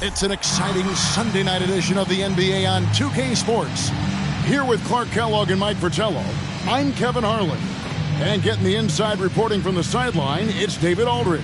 It's an exciting Sunday night edition of the NBA on 2K Sports. Here with Clark Kellogg and Mike Fratello, I'm Kevin Harlan. And getting the inside reporting from the sideline, it's David Aldridge.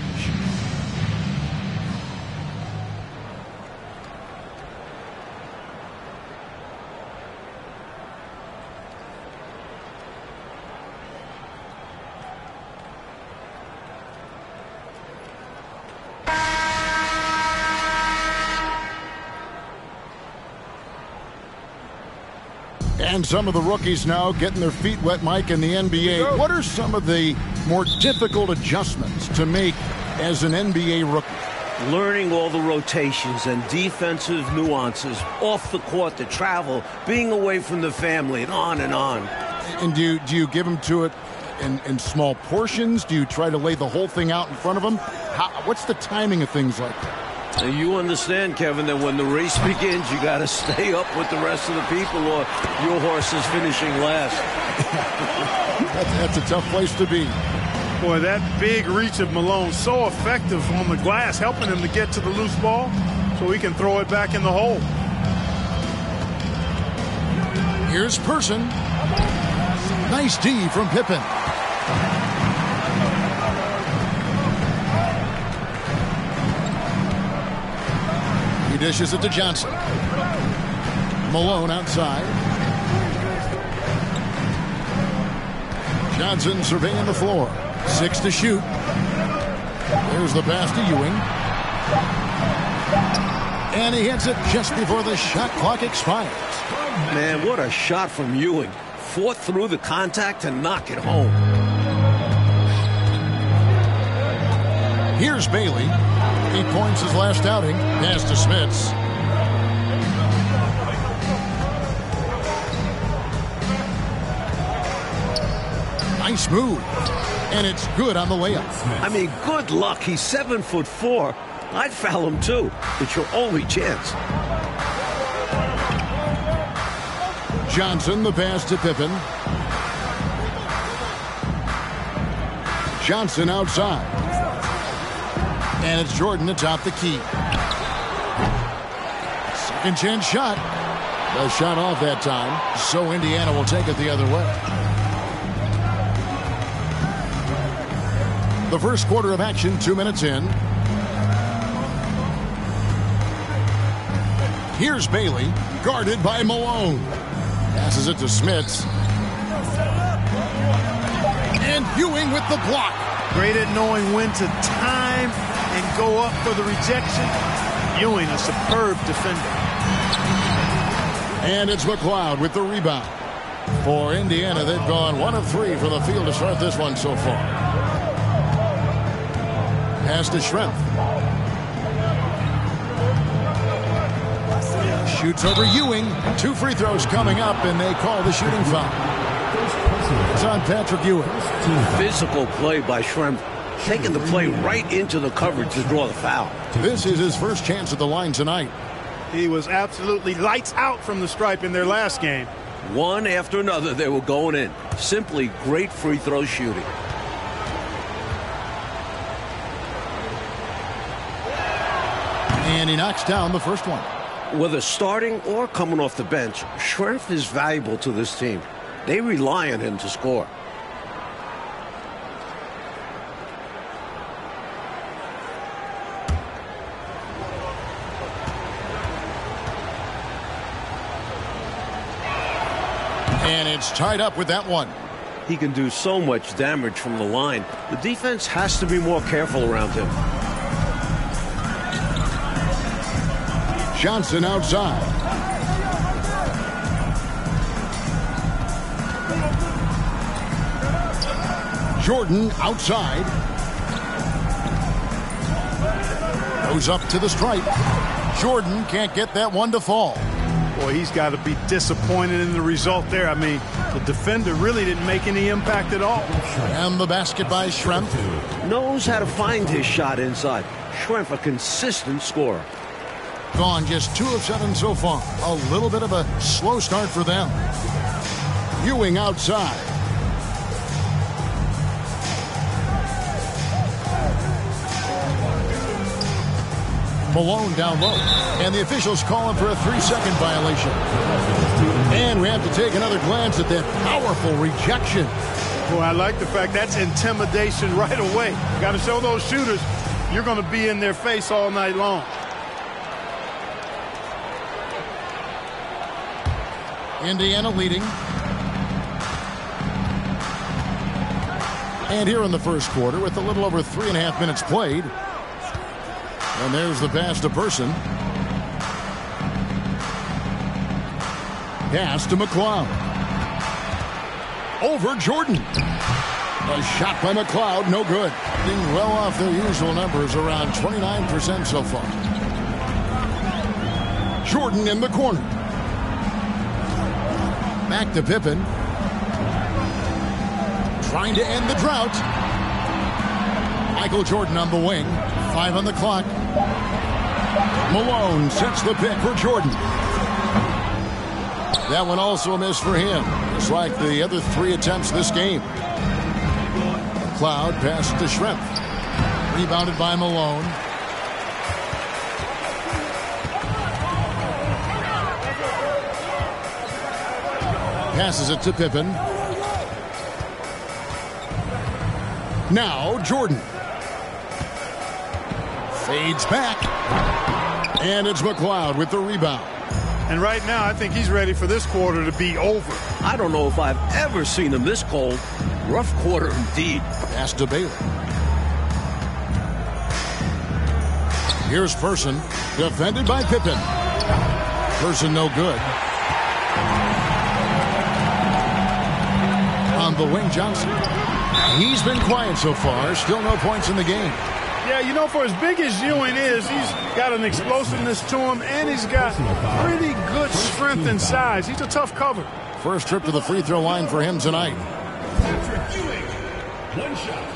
And some of the rookies now getting their feet wet, Mike, in the NBA. What are some of the more difficult adjustments to make as an NBA rookie? Learning all the rotations and defensive nuances off the court, the travel, being away from the family, and on and on. And do you, do you give them to it in, in small portions? Do you try to lay the whole thing out in front of them? How, what's the timing of things like that? Now you understand, Kevin, that when the race begins, you got to stay up with the rest of the people, or your horse is finishing last. that's, that's a tough place to be. Boy, that big reach of Malone, so effective on the glass, helping him to get to the loose ball so he can throw it back in the hole. Here's Person. Nice D from Pippen. Dishes it to Johnson. Malone outside. Johnson surveying the floor. Six to shoot. There's the pass to Ewing. And he hits it just before the shot clock expires. Man, what a shot from Ewing. Fought through the contact and knock it home. Here's Bailey. He points his last outing. Pass to Smits. Nice move. And it's good on the layup. I mean, good luck. He's seven foot four. I'd foul him too. It's your only chance. Johnson, the pass to Pippen. Johnson outside. And it's Jordan to top the key. Second chance shot. The shot off that time, so Indiana will take it the other way. The first quarter of action, two minutes in. Here's Bailey, guarded by Malone. Passes it to Smits. And Ewing with the block. Great at knowing when to time go up for the rejection. Ewing, a superb defender. And it's McLeod with the rebound. For Indiana, they've gone one of three from the field to start this one so far. Pass to Schrempf. Shoots over Ewing. Two free throws coming up, and they call the shooting foul. It's on Patrick Ewing. Physical play by Schrempf. Taking the play right into the coverage to draw the foul. This is his first chance at the line tonight. He was absolutely lights out from the stripe in their last game. One after another, they were going in. Simply great free throw shooting. And he knocks down the first one. Whether starting or coming off the bench, Schrempf is valuable to this team. They rely on him to score. And it's tied up with that one. He can do so much damage from the line. The defense has to be more careful around him. Johnson outside. Jordan outside. Goes up to the stripe. Jordan can't get that one to fall. Boy, he's got to be disappointed in the result there. I mean, the defender really didn't make any impact at all. And the basket by Schrempf. Knows how to find his shot inside. Schrempf, a consistent scorer. Gone just two of seven so far. A little bit of a slow start for them. Ewing outside. Malone down low. And the officials call him for a three-second violation. And we have to take another glance at that powerful rejection. Boy, I like the fact that's intimidation right away. Got to show those shooters you're going to be in their face all night long. Indiana leading. And here in the first quarter, with a little over three and a half minutes played. And there's the pass to Person. Pass to McLeod. Over Jordan. A shot by McLeod, no good. Being well off their usual numbers, around 29% so far. Jordan in the corner. Back to Pippen. Trying to end the drought. Michael Jordan on the wing. Five on the clock. Malone sets the pick for Jordan. That one also a miss for him, just like the other three attempts this game. Cloud pass to Schrempf. Rebounded by Malone. Passes it to Pippen. Now Jordan. Fades back. And it's McLeod with the rebound. And right now, I think he's ready for this quarter to be over. I don't know if I've ever seen him this cold. Rough quarter indeed. Pass to Baylor. Here's Person. Defended by Pippen. Person no good. On the wing, Johnson. He's been quiet so far. Still no points in the game. Yeah, you know, for as big as Ewing is, he's got an explosiveness to him, and he's got pretty good strength and size. He's a tough cover. First trip to the free throw line for him tonight. Patrick Ewing, one shot.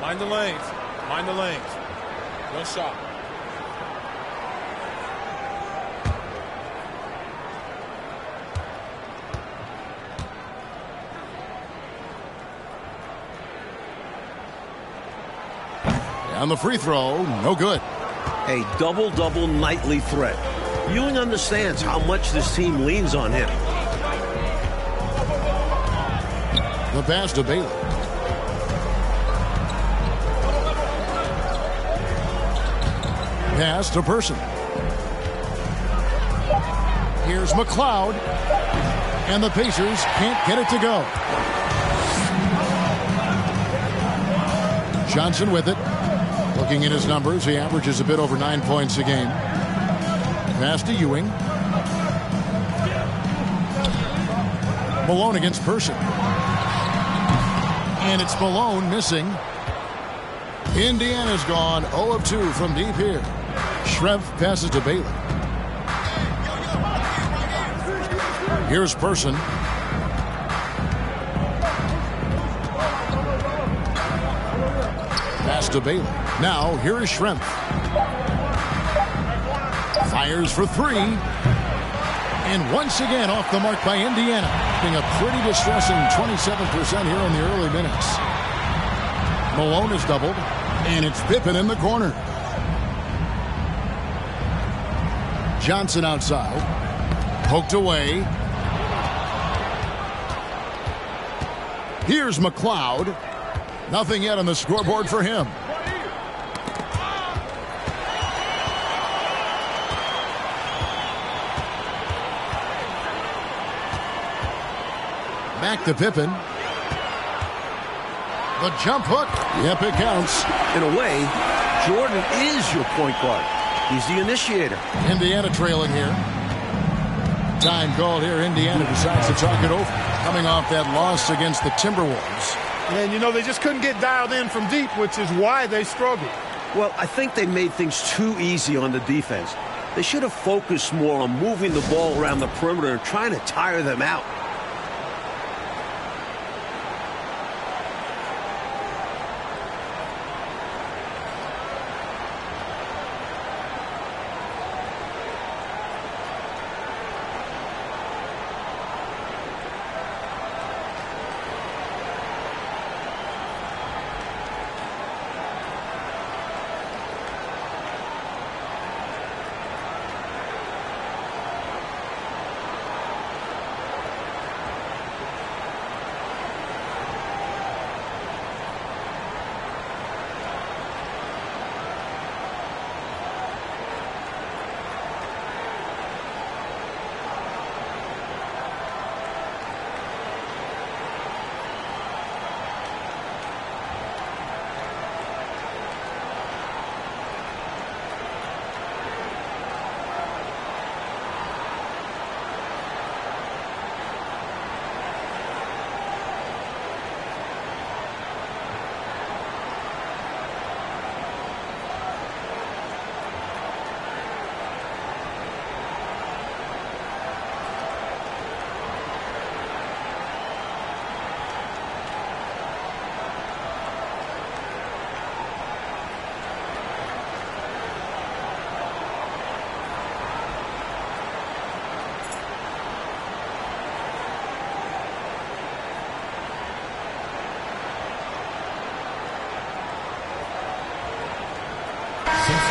Mind the lanes. Mind the lanes. One shot. On the free throw, no good. A double-double nightly threat. Ewing understands how much this team leans on him. The pass to Baylor. Pass to Person. Here's McLeod. And the Pacers can't get it to go. Johnson with it. Looking at his numbers, he averages a bit over nine points a game. Pass to Ewing. Malone against Person. And it's Malone missing. Indiana's gone 0 of 2 from deep here. Schrempf passes to Baylor. Here's Person. To Baylor. Now, here is Schrempf. Fires for three. And once again off the mark by Indiana. Being a pretty distressing 27% here in the early minutes. Malone is doubled. And it's Pippen in the corner. Johnson outside. Poked away. Here's McLeod. Nothing yet on the scoreboard for him. Back to Pippen. The jump hook. Yep, it counts. In a way, Jordan is your point guard. He's the initiator. Indiana trailing here. Time called here. Indiana decides to talk it over. Coming off that loss against the Timberwolves. And, you know, they just couldn't get dialed in from deep, which is why they struggled. Well, I think they made things too easy on the defense. They should have focused more on moving the ball around the perimeter and trying to tire them out.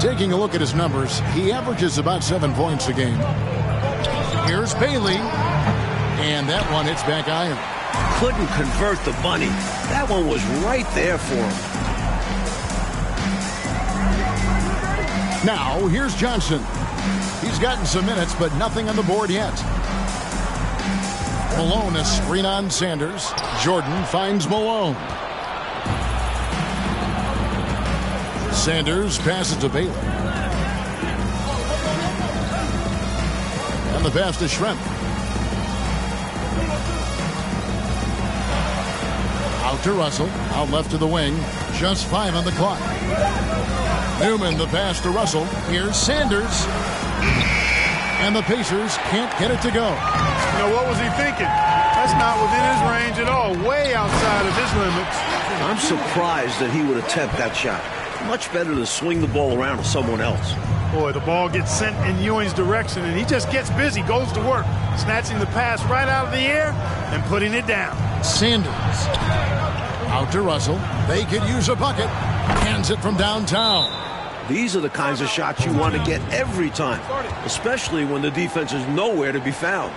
Taking a look at his numbers, he averages about seven points a game. Here's Bailey. And that one hits back iron. Couldn't convert the bunny. That one was right there for him. Now, here's Johnson. He's gotten some minutes, but nothing on the board yet. Malone a screen on Sanders. Jordan finds Malone. Sanders passes to Bailey. And the pass to Schrempf. Out to Russell. Out left to the wing. Just five on the clock. Newman the pass to Russell. Here's Sanders. And the Pacers can't get it to go. You know, what was he thinking? That's not within his range at all. Way outside of his limits. I'm surprised that he would attempt that shot. Much better to swing the ball around to someone else. Boy, the ball gets sent in Ewing's direction, and he just gets busy, goes to work, snatching the pass right out of the air and putting it down. Sanders. Out to Russell. They could use a bucket. Hands it from downtown. These are the kinds of shots you want to get every time, especially when the defense is nowhere to be found.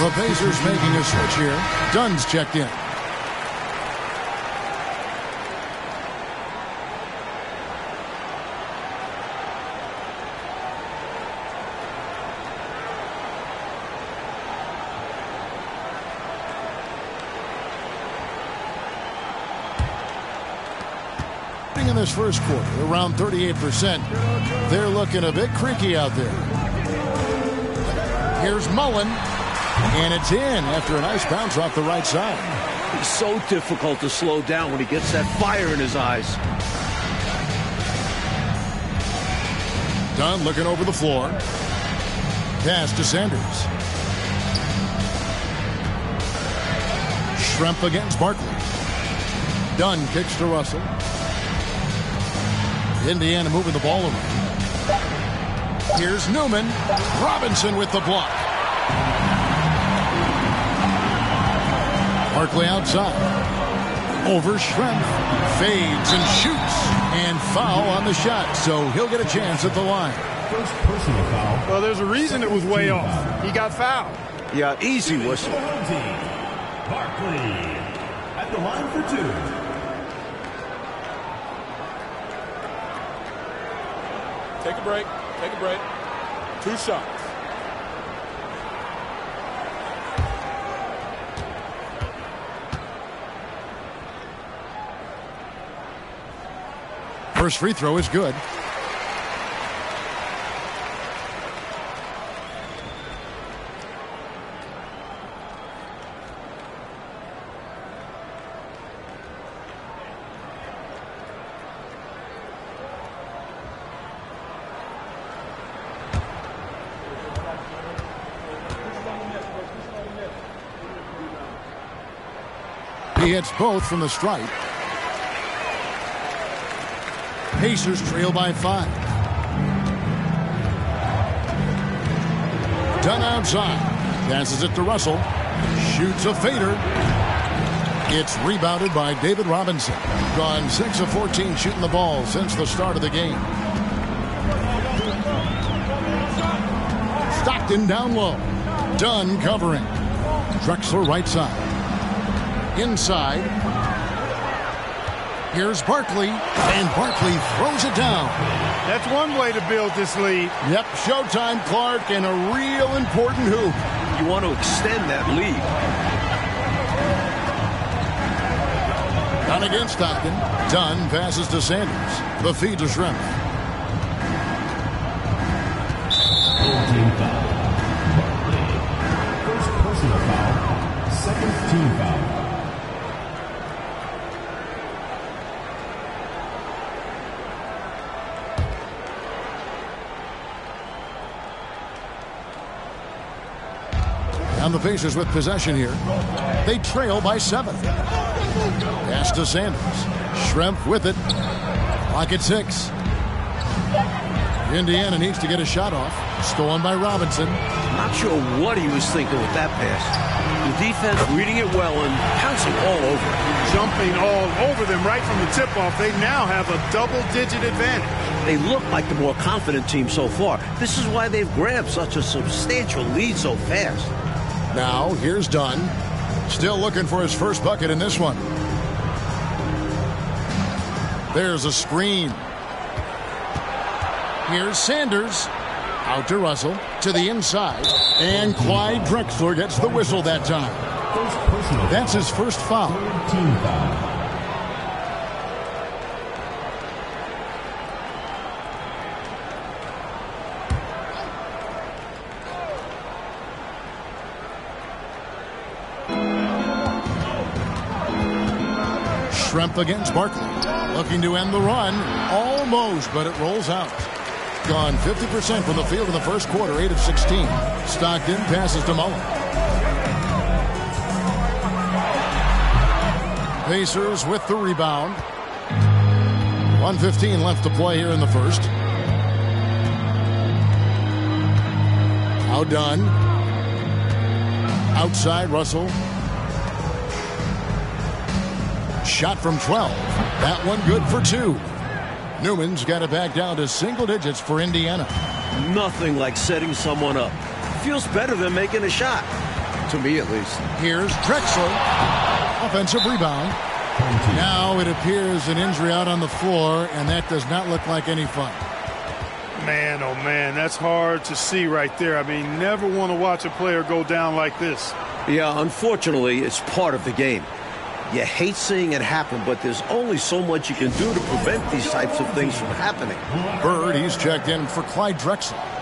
The Pacers making a switch here. Dunn's checked in. in this first quarter, around 38%. They're looking a bit creaky out there. Here's Mullin. And it's in after a nice bounce off the right side. He's so difficult to slow down when he gets that fire in his eyes. Dunn looking over the floor. Pass to Sanders. Schrempf against Barkley. Dunn kicks to Russell. Indiana moving the ball around. Here's Newman. Robinson with the block. Barkley outside. Over Schrempf. Fades and shoots. And foul on the shot. So he'll get a chance at the line. First personal foul. Well, there's a reason it was way off. He got fouled. Yeah, easy whistle. Penalty. Barkley at the line for two. Take a break. Take a break. Two shots. First free throw is good. He hits both from the stripe. Pacers trail by five. Dunn outside. Passes it to Russell. Shoots a fader. It's rebounded by David Robinson. Gone 6 of 14 shooting the ball since the start of the game. Stockton down low. Dunn covering. Drexler right side. Inside. Here's Barkley, and Barkley throws it down. That's one way to build this lead. Yep, showtime, Clark, and a real important hoop. You want to extend that lead. Down against Stockton. Dunn passes to Sanders. The feed to Schrempf. Pacers with possession here. They trail by seven. Pass to Sanders. Schrempf with it. Clock at six. Indiana needs to get a shot off. Stolen by Robinson. Not sure what he was thinking with that pass. The defense reading it well and pouncing all over it. Jumping all over them right from the tip-off. They now have a double-digit advantage. They look like the more confident team so far. This is why they've grabbed such a substantial lead so fast. Now, here's Dunn. Still looking for his first bucket in this one. There's a screen. Here's Sanders. Out to Russell. To the inside. And Clyde Drexler gets the whistle that time. That's his first foul. Schrempf against Barkley. Looking to end the run. Almost, but it rolls out. Gone 50% from the field in the first quarter, 8 of 16. Stockton passes to Mullin. Pacers with the rebound. 115 left to play here in the first. Now Dunn. Outside, Russell. Shot from 12. That one good for two. Newman's got it back down to single digits for Indiana. Nothing like setting someone up. Feels better than making a shot. To me, at least. Here's Drexler. Offensive rebound. Now it appears an injury out on the floor, and that does not look like any fun. Man, oh man, that's hard to see right there. I mean, never want to watch a player go down like this. Yeah, unfortunately, it's part of the game. You hate seeing it happen, but there's only so much you can do to prevent these types of things from happening. Bird, he's checked in for Clyde Drexler.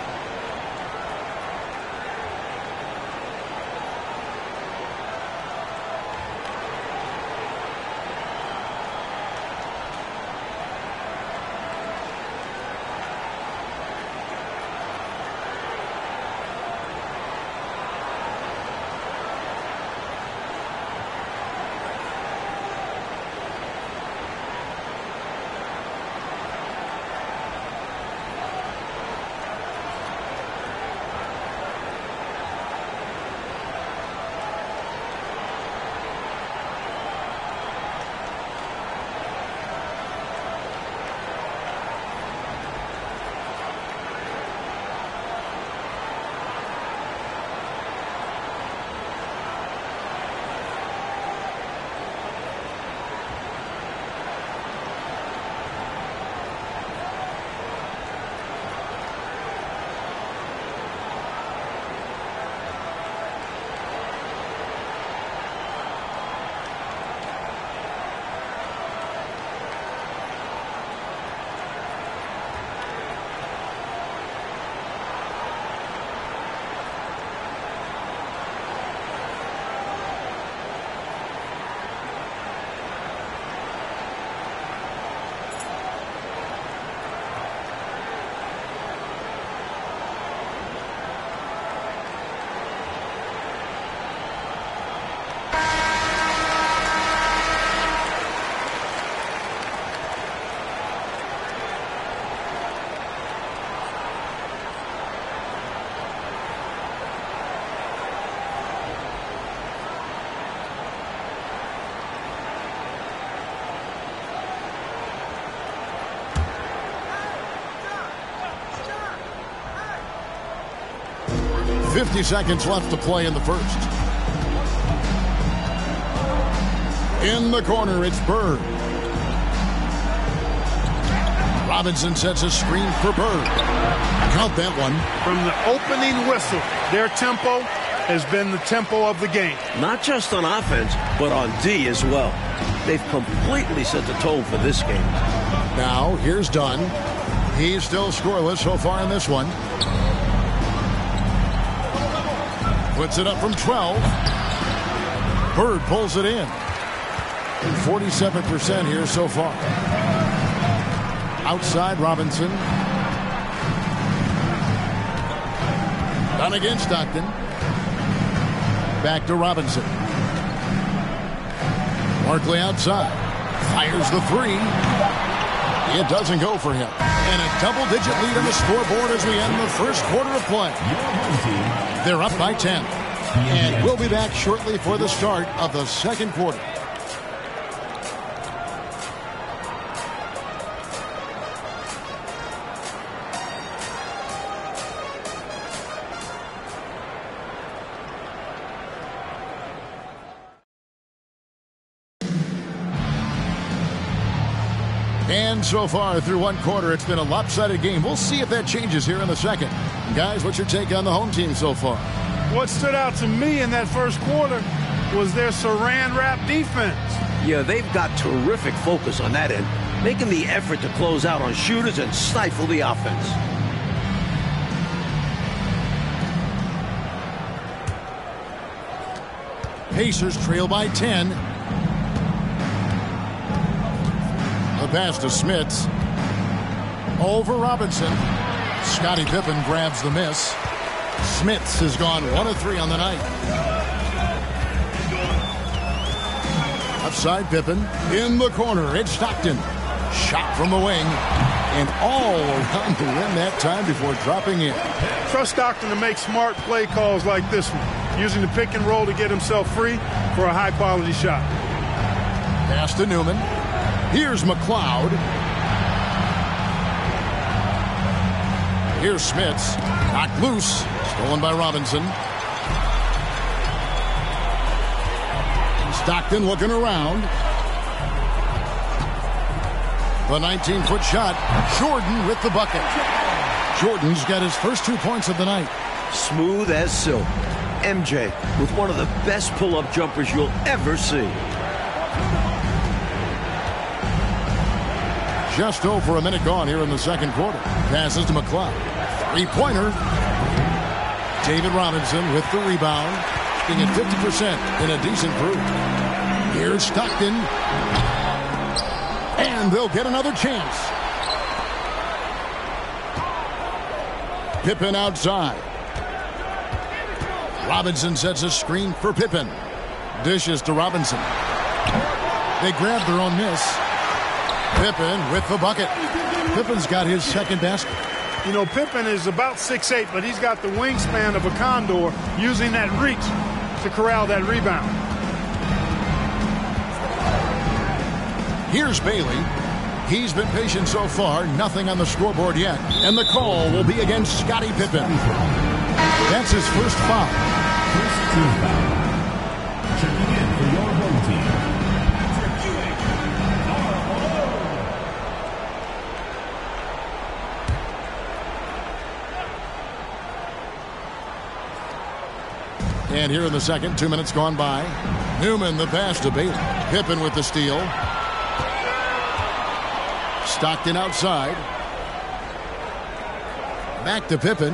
50 seconds left to play in the first. In the corner, it's Bird. Robinson sets a screen for Bird. Count that one. From the opening whistle, their tempo has been the tempo of the game. Not just on offense, but on D as well. They've completely set the tone for this game. Now, here's Dunn. He's still scoreless so far in this one. Puts it up from 12. Bird pulls it in. 47% here so far. Outside Robinson. Dunn against Stockton. Back to Robinson. Barkley outside. Fires the three. It doesn't go for him. And a double-digit lead on the scoreboard as we end the first quarter of play. They're up by 10. And we'll be back shortly for the start of the second quarter. So far through one quarter, it's been a lopsided game. We'll see if that changes here in the second. Guys, what's your take on the home team so far? What stood out to me in that first quarter was their saran wrap defense. Yeah, they've got terrific focus on that end, making the effort to close out on shooters and stifle the offense. Pacers trail by 10. The pass to Smits. Over Robinson. Scottie Pippen grabs the miss. Smits has gone 1 of 3 on the night. Upside Pippen. In the corner, it's Stockton. Shot from the wing. And all around the rim that time before dropping in. Trust Stockton to make smart play calls like this one, using the pick and roll to get himself free for a high quality shot. Pass to Newman. Here's McLeod. Here's Smits. Knocked loose. Stolen by Robinson. Stockton looking around. The 19-foot shot. Jordan with the bucket. Jordan's got his first two points of the night. Smooth as silk. MJ with one of the best pull-up jumpers you'll ever see. Just over a minute gone here in the second quarter. Passes to McLeod. Three-pointer. David Robinson with the rebound. Being at 50% in a decent group. Here's Stockton. And they'll get another chance. Pippen outside. Robinson sets a screen for Pippen. Dishes to Robinson. They grab their own miss. Pippen with the bucket. Pippen's got his second basket. You know, Pippen is about 6'8", but he's got the wingspan of a condor using that reach to corral that rebound. Here's Bailey. He's been patient so far. Nothing on the scoreboard yet. And the call will be against Scottie Pippen. That's his first foul. First team foul. And here in the second, two minutes gone by. Newman the pass to Bailey. Pippen with the steal. Stockton outside. Back to Pippen.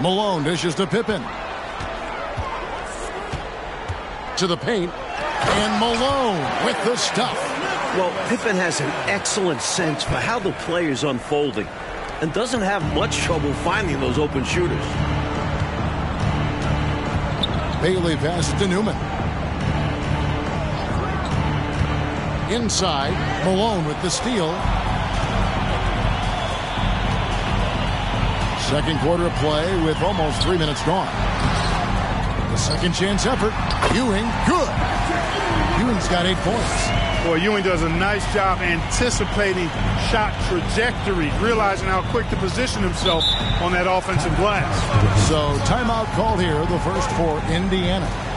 Malone dishes to Pippen. To the paint. And Malone with the stuff. Well, Pippen has an excellent sense for how the play is unfolding and doesn't have much trouble finding those open shooters. Bailey passes to Newman. Inside, Malone with the steal. Second quarter of play with almost three minutes gone. The second chance effort. Ewing, good. Ewing's got eight points. Boy, Ewing does a nice job anticipating shot trajectory, realizing how quick to position himself on that offensive glass. So timeout called here, the first for Indiana.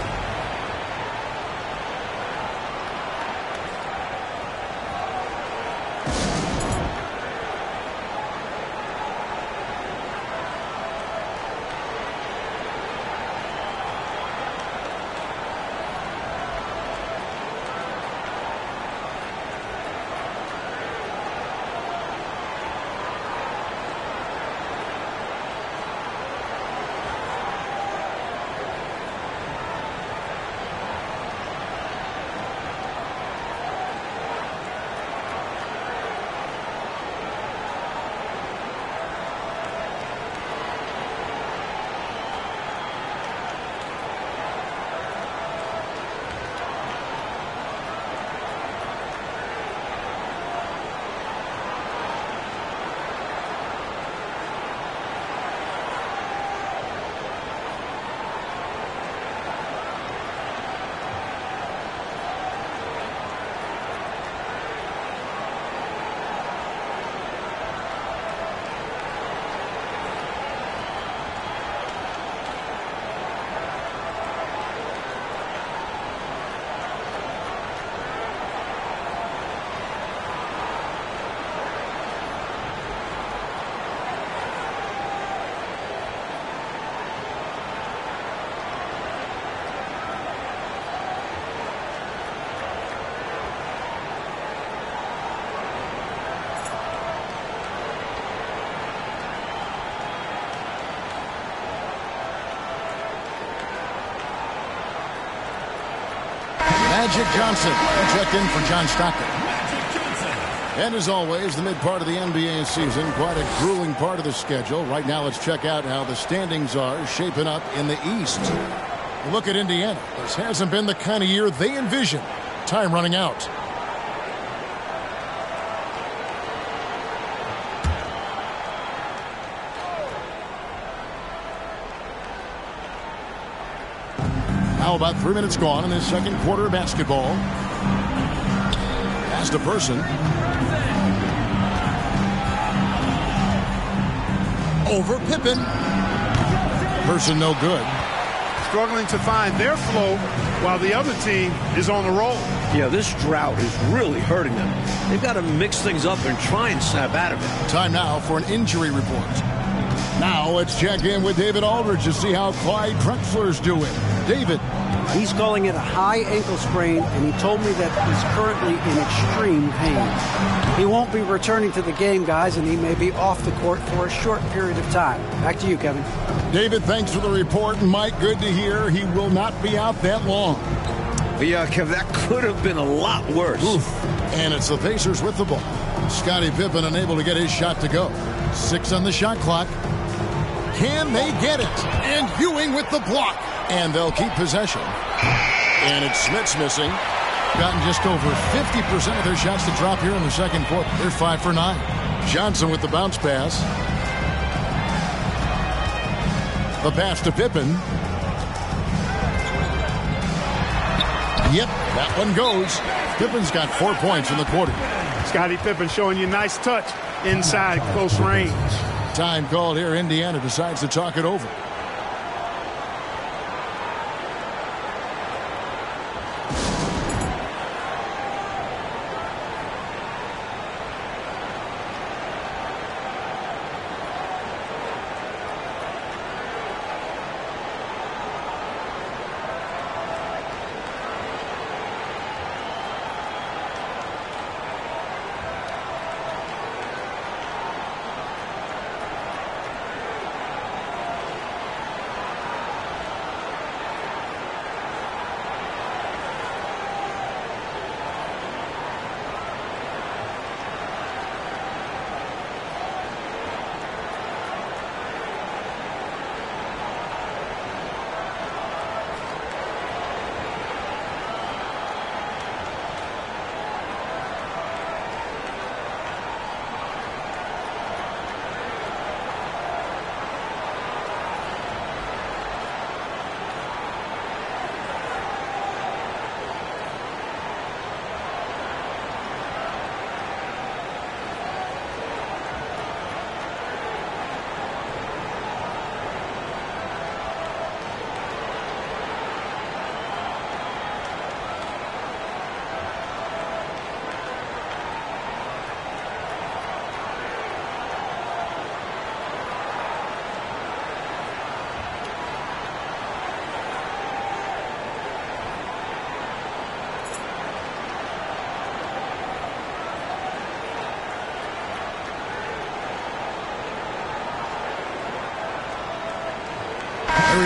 Magic Johnson checked in for John Stockton. And as always, the mid part of the NBA season, quite a grueling part of the schedule. Right now, let's check out how the standings are shaping up in the East. Look at Indiana. This hasn't been the kind of year they envisioned. Time running out. Now about three minutes gone in the second quarter of basketball. Past a person. Over Pippen. Person no good. Struggling to find their flow while the other team is on the roll. Yeah, this drought is really hurting them. They've got to mix things up and try and snap out of it. Time now for an injury report. Now let's check in with David Aldridge to see how Clyde Drexler's doing. David. He's calling it a high ankle sprain, and he told me that he's currently in extreme pain. He won't be returning to the game, guys, and he may be off the court for a short period of time. Back to you, Kevin. David, thanks for the report. Mike, good to hear. He will not be out that long. Yeah, Kev, that could have been a lot worse. Oof. And it's the Pacers with the ball. Scottie Pippen unable to get his shot to go. Six on the shot clock. Can they get it? And Ewing with the block. And they'll keep possession. And it's Smits missing. Gotten just over 50% of their shots to drop here in the second quarter. They're five for nine. Johnson with the bounce pass. The pass to Pippen. Yep, that one goes. Pippen's got four points in the quarter. Scottie Pippen showing you nice touch inside close range. Time called here. Indiana decides to talk it over.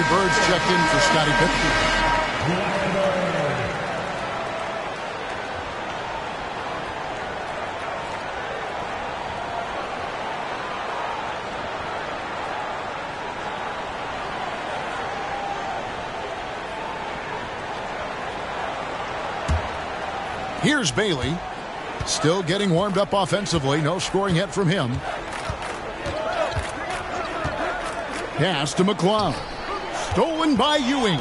Bird's checked in for Scottie Pippen. Here's Bailey. Still getting warmed up offensively. No scoring yet from him. Pass to McCloud. Stolen by Ewing.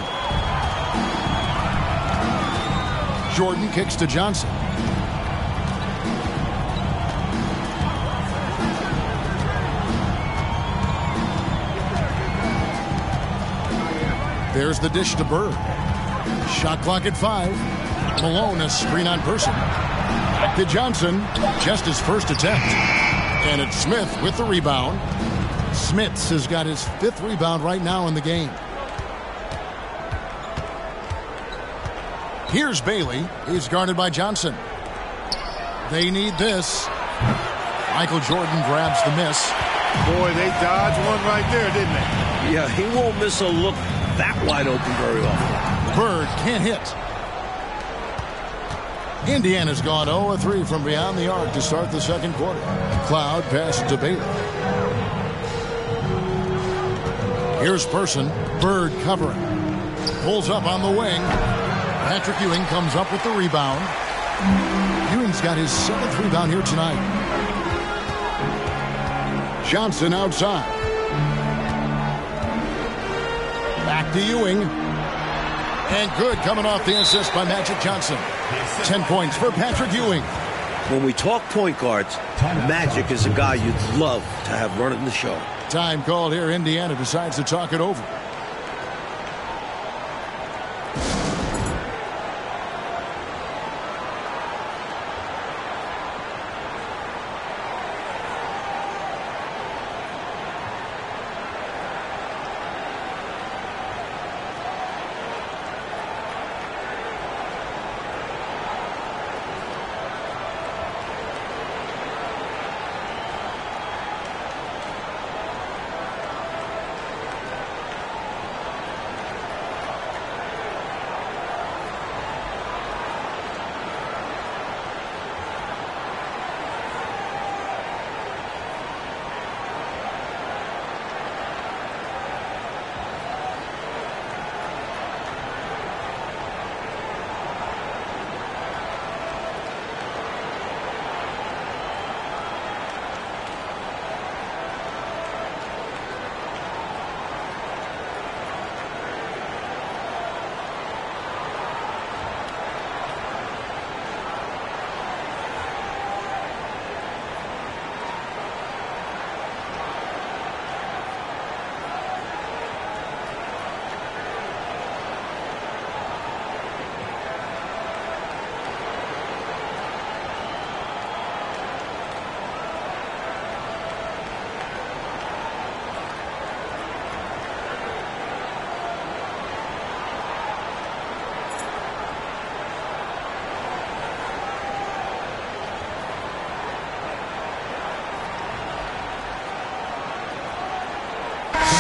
Jordan kicks to Johnson. There's the dish to Bird. Shot clock at five. Malone a screen on Person. To Johnson, just his first attempt. And it's Smits with the rebound. Smits has got his fifth rebound right now in the game. Here's Bailey. He's guarded by Johnson. They need this. Michael Jordan grabs the miss. Boy, they dodged one right there, didn't they? Yeah, he won't miss a look that wide open very often. Bird can't hit. Indiana's gone 0-3 from beyond the arc to start the second quarter. Cloud passes to Bailey. Here's Person. Bird covering. Pulls up on the wing. Patrick Ewing comes up with the rebound. Ewing's got his seventh rebound here tonight. Johnson outside. Back to Ewing. And good coming off the assist by Magic Johnson. 10 points for Patrick Ewing. When we talk point guards, Magic is a guy you'd love to have running the show. Time called here. Indiana decides to talk it over.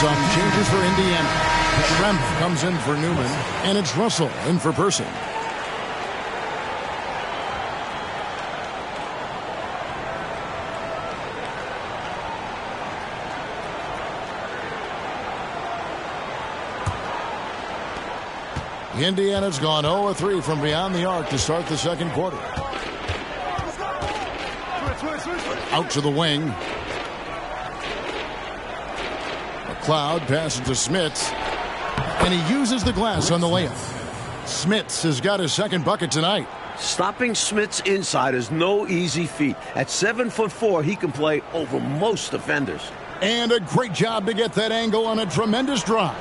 Some changes for Indiana. Schrempf comes in for Newman, and it's Russell in for Person. Indiana's gone 0-3 from beyond the arc to start the second quarter. Out to the wing. McCloud passes to Smits. And he uses the glass on the layup. Smits has got his second bucket tonight. Stopping Smits inside is no easy feat. At seven foot four, he can play over most defenders. And a great job to get that angle on a tremendous drive.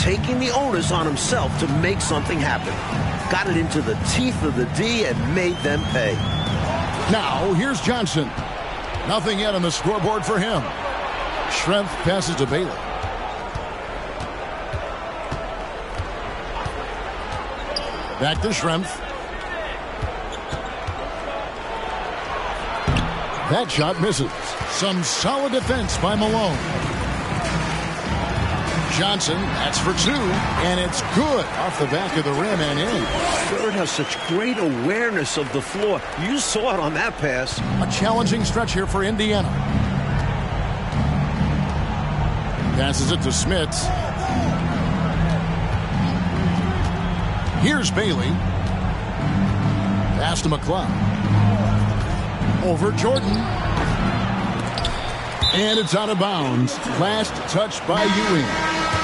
Taking the onus on himself to make something happen. Got it into the teeth of the D and made them pay. Now, here's Johnson. Nothing yet on the scoreboard for him. Schrempf passes to Bailey. Back to Schrempf. That shot misses. Some solid defense by Malone. Johnson, that's for two, and it's good off the back of the rim and in. Bird has such great awareness of the floor. You saw it on that pass. A challenging stretch here for Indiana. Passes it to Smits. Here's Bailey. Pass to McCloud. Over Jordan. And it's out of bounds. Last touch by Ewing.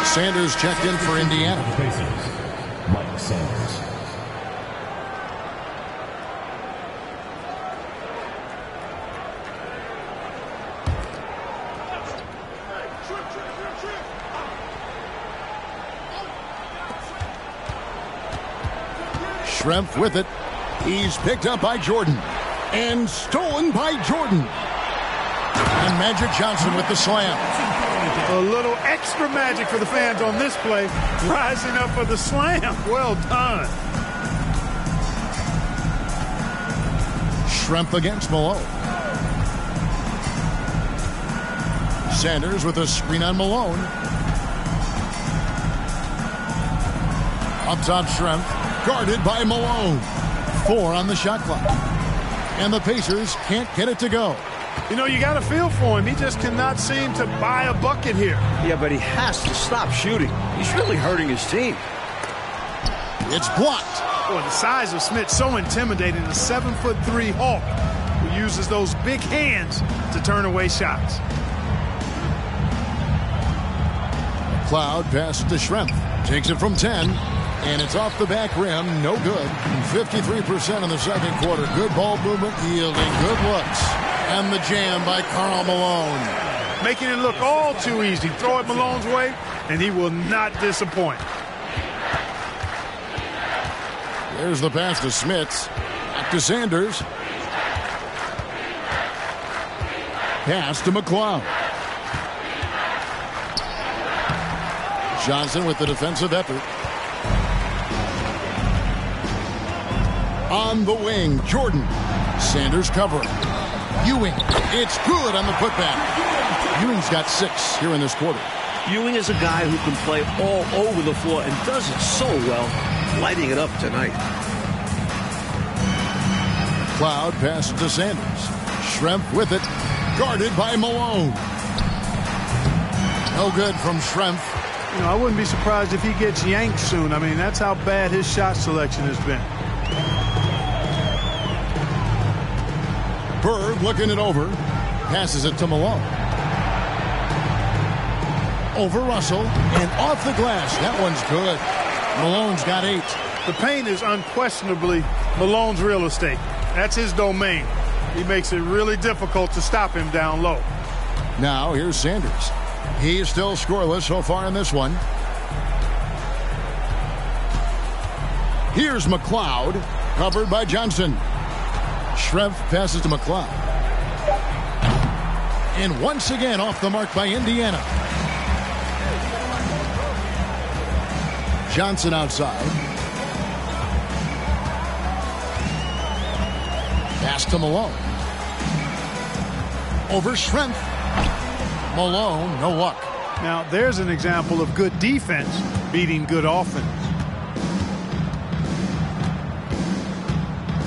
Sanders checked in for Indiana. Schrempf with it. He's picked up by Jordan. And stolen by Jordan. And Magic Johnson with the slam. A little extra magic for the fans on this play. Rising up for the slam. Well done. Schrempf against Malone. Sanders with a screen on Malone. Up top, Schrempf. Guarded by Malone. Four on the shot clock. And the Pacers can't get it to go. You know, you got to feel for him. He just cannot seem to buy a bucket here. Yeah, but he has to stop shooting. He's really hurting his team. It's blocked. Boy, the size of Smits so intimidating. A seven foot three Hulk who uses those big hands to turn away shots. Cloud passes to Schrempf. Takes it from 10. And it's off the back rim. No good. 53% in the second quarter. Good ball movement, yielding good looks. And the jam by Karl Malone. Making it look all too easy. Throw it Malone's way, and he will not disappoint. There's the pass to Smits. Back to Sanders. Pass to McCloud. Johnson with the defensive effort. On the wing, Jordan. Sanders covering. Ewing. It's good on the putback. Ewing's got six here in this quarter. Ewing is a guy who can play all over the floor and does it so well, lighting it up tonight. Cloud passes to Sanders. Schrempf with it. Guarded by Malone. No good from Schrempf. You know, I wouldn't be surprised if he gets yanked soon. I mean, that's how bad his shot selection has been. Bird looking it over. Passes it to Malone. Over Russell and off the glass. That one's good. Malone's got eight. The paint is unquestionably Malone's real estate. That's his domain. He makes it really difficult to stop him down low. Now here's Sanders. He's still scoreless so far in this one. Here's McCloud, covered by Johnson. Schrempf passes to McCloud. And once again off the mark by Indiana. Johnson outside. Pass to Malone. Over Schrempf. Malone, no luck. Now, there's an example of good defense beating good offense.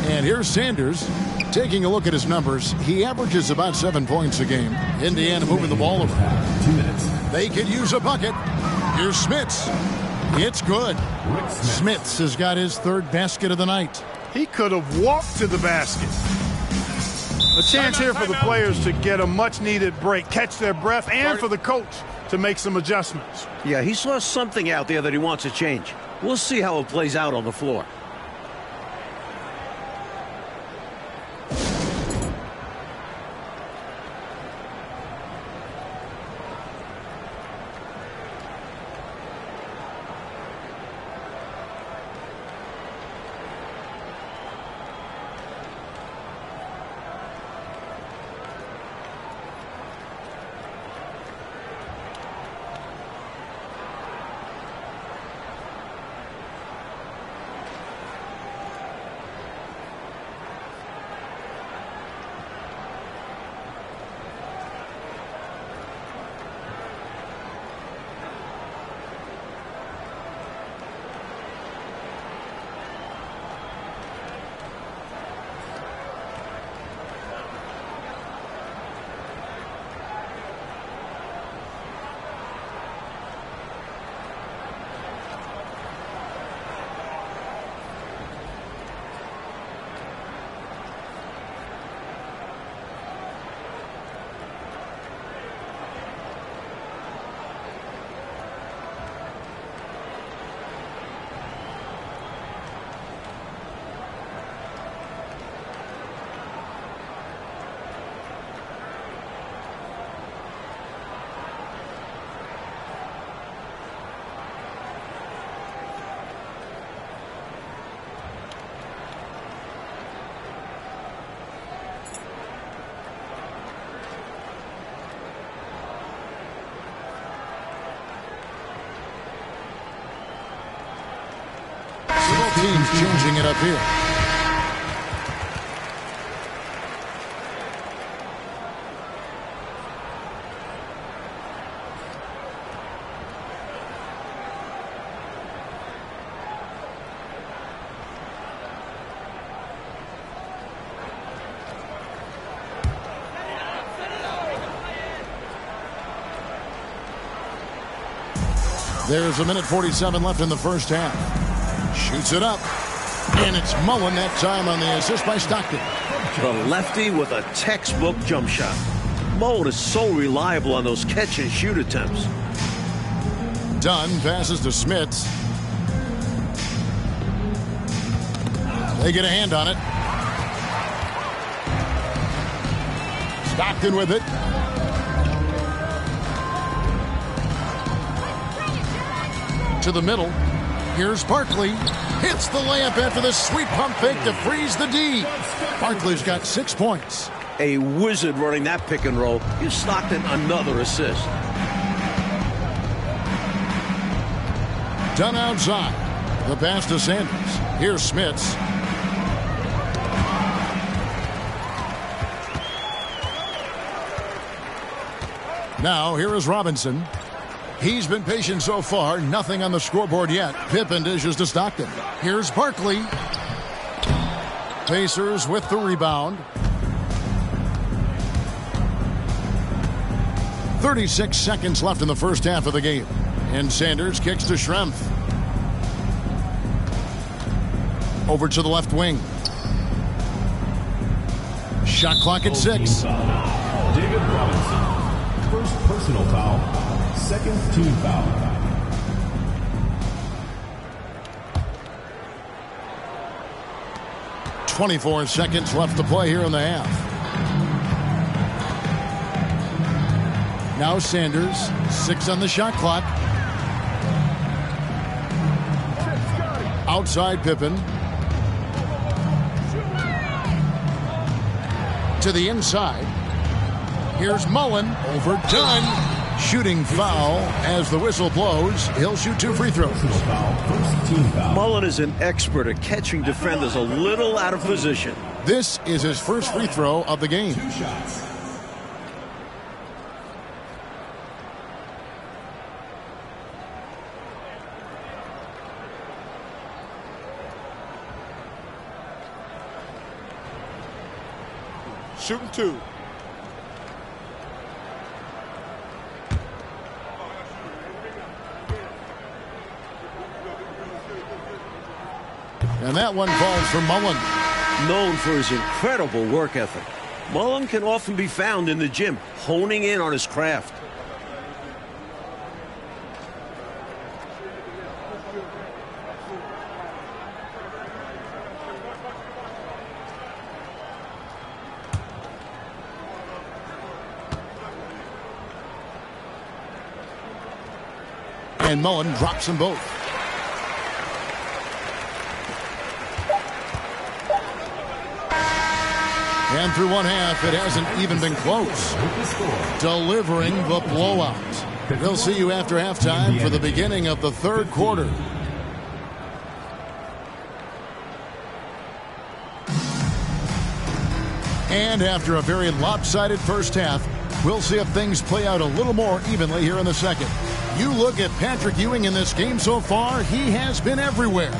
And here's Sanders taking a look at his numbers. He averages about seven points a game. Indiana moving the ball around. Two minutes. They could use a bucket. Here's Smits. It's good. Rick Smits has got his third basket of the night. He could have walked to the basket. A chance here for the players to get a much needed break, catch their breath, and for the coach to make some adjustments. Yeah, he saw something out there that he wants to change. We'll see how it plays out on the floor. Changing it up here. There's a minute 47 left in the first half. Shoots it up. And it's Mullin that time on the assist by Stockton. The lefty with a textbook jump shot. Mullin is so reliable on those catch and shoot attempts. Dunn passes to Smits. They get a hand on it. Stockton with it. To the middle. Here's Barkley. Hits the layup after the sweet pump fake to freeze the D. Barkley's got six points. A wizard running that pick and roll. Gives Stockton another assist. Dunn outside. The pass to Sanders. Here's Smits. Now, here is Robinson. He's been patient so far. Nothing on the scoreboard yet. Pippen dishes to Stockton. Here's Barkley. Pacers with the rebound. 36 seconds left in the first half of the game. And Sanders kicks to Schrempf. Over to the left wing. Shot clock at six. David Robinson. First personal foul. Second team foul. Twenty-four seconds left to play here in the half. Now Sanders, six on the shot clock. Outside Pippen. To the inside. Here's Mullin over Dunn. Shooting foul as the whistle blows. He'll shoot two free throws. Personal foul. First team foul. Mullin is an expert at catching defenders a little out of position. This is his first free throw of the game. Shooting two. And that one falls for Mullin. Known for his incredible work ethic. Mullin can often be found in the gym, honing in on his craft. And Mullin drops them both. And through one half, it hasn't even been close. Delivering the blowout. We'll see you after halftime for the beginning of the third quarter. And after a very lopsided first half, we'll see if things play out a little more evenly here in the second. You look at Patrick Ewing in this game so far, he has been everywhere.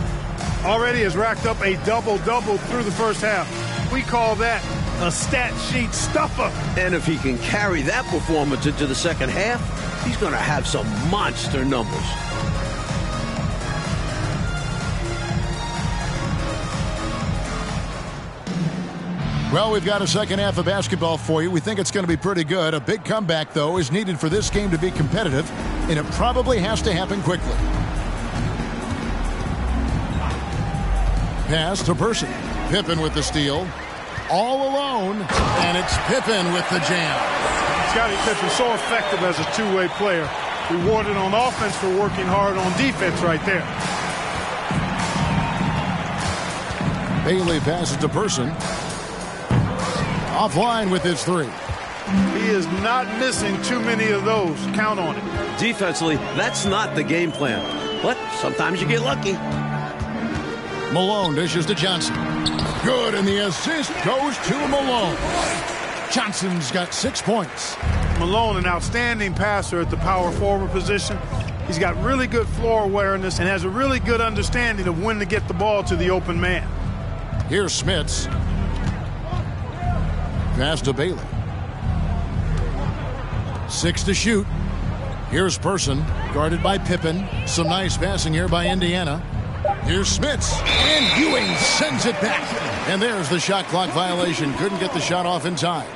Already has racked up a double-double through the first half. We call that a stat sheet stuffer. And if he can carry that performance into the second half, he's going to have some monster numbers. Well, we've got a second half of basketball for you. We think it's going to be pretty good. A big comeback, though, is needed for this game to be competitive, and it probably has to happen quickly. Pass to Person. Pippen with the steal. All alone, and it's Pippen with the jam. Scottie Pippen so effective as a two-way player. Rewarded on offense for working hard on defense right there. Bailey passes to Person. Offline with his three. He is not missing too many of those. Count on it. Defensively, that's not the game plan. But sometimes you get lucky. Malone dishes to Johnson. Good, and the assist goes to Malone. Johnson's got six points. Malone, an outstanding passer at the power forward position. He's got really good floor awareness and has a really good understanding of when to get the ball to the open man. Here's Smits. Pass to Bailey. Six to shoot. Here's Person, guarded by Pippen. Some nice passing here by Indiana. Here's Smits, and Ewing sends it back. And there's the shot clock violation. Couldn't get the shot off in time.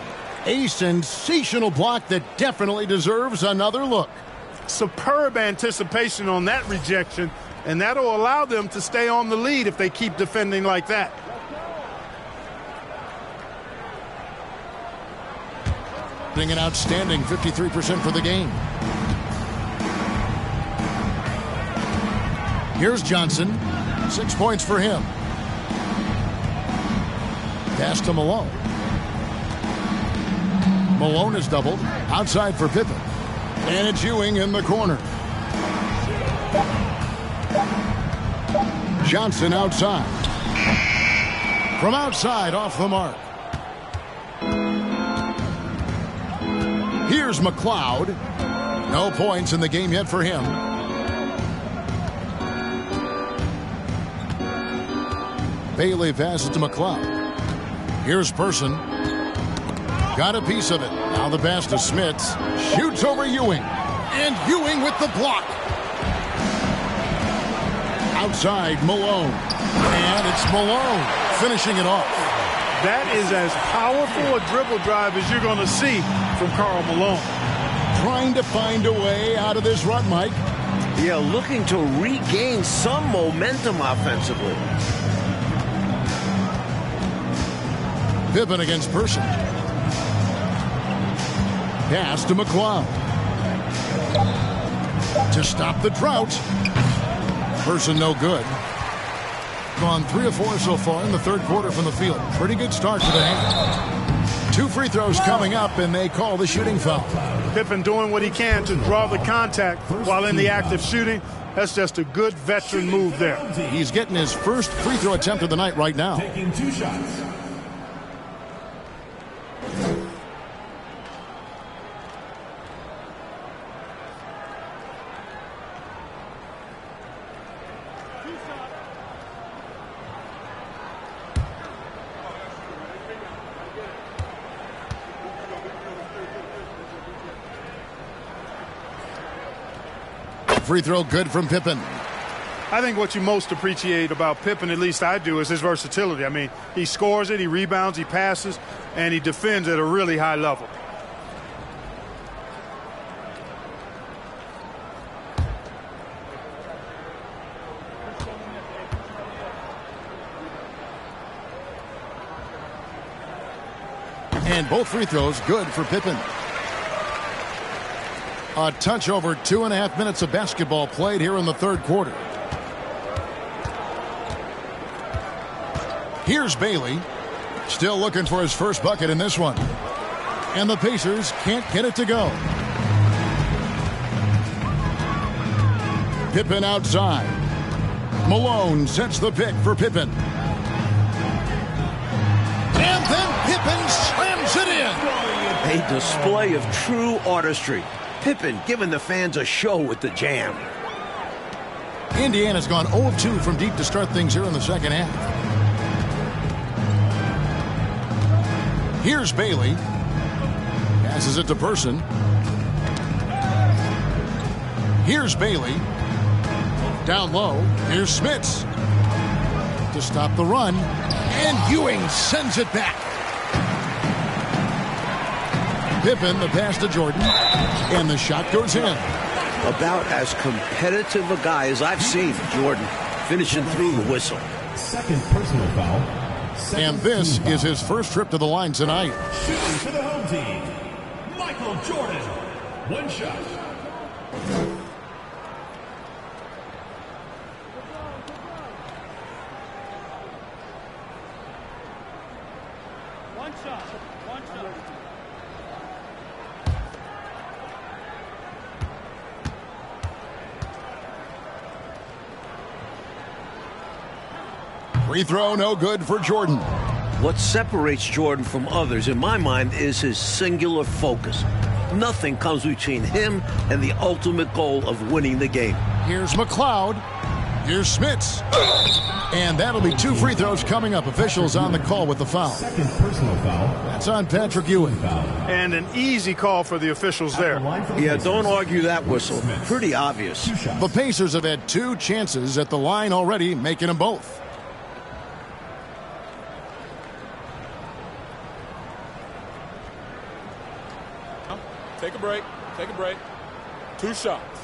A sensational block that definitely deserves another look. Superb anticipation on that rejection, and that'll allow them to stay on the lead if they keep defending like that. Being an outstanding 53% for the game. Here's Johnson. Six points for him. Pass to Malone. Malone is doubled. Outside for Pippen. And it's Ewing in the corner. Johnson outside. From outside, off the mark. Here's McCloud. No points in the game yet for him. Bailey passes to McCloud. Here's Person. Got a piece of it. Now the pass to Smits. Shoots over Ewing. And Ewing with the block. Outside, Malone. And it's Malone finishing it off. That is as powerful a dribble drive as you're going to see from Karl Malone. Trying to find a way out of this rut, Mike. Yeah, looking to regain some momentum offensively. Pippen against Person. Pass to McCloud. To stop the drought. Person no good. Gone three or four so far in the third quarter from the field. Pretty good start to the game. Two free throws coming up, and they call the shooting foul. Pippen doing what he can to draw the contact while in the act of shooting. That's just a good veteran move there. He's getting his first free throw attempt of the night right now. Taking two shots. Free throw good from Pippen. I think what you most appreciate about Pippen, at least I do, is his versatility. I mean, he scores it, he rebounds, he passes, and he defends at a really high level. And both free throws good for Pippen. A touch over two and a half minutes of basketball played here in the third quarter. Here's Bailey. Still looking for his first bucket in this one. And the Pacers can't get it to go. Pippen outside. Malone sets the pick for Pippen. And then Pippen slams it in. A display of true artistry. Pippen giving the fans a show with the jam. Indiana's gone 0-2 from deep to start things here in the second half. Here's Bailey. Passes it to Person. Here's Bailey. Down low. Here's Smits. To stop the run. And Ewing sends it back. Pippen, the pass to Jordan. And the shot goes in. About as competitive a guy as I've seen, Jordan, finishing through the whistle. Second personal foul. Second And this is his first trip to the line tonight. Shooting for the home team. Michael Jordan. One shot. Free throw no good for Jordan. What separates Jordan from others, in my mind, is his singular focus. Nothing comes between him and the ultimate goal of winning the game. Here's McCloud. Here's Smits. And that'll be two free throws coming up. Officials on the call with the foul. Second personal foul. That's on Patrick Ewing. Foul. And an easy call for the officials there. Line for the Yeah, don't argue that whistle. Pretty obvious. The Pacers have had two chances at the line already, making them both. Break. Take a break. Two shots.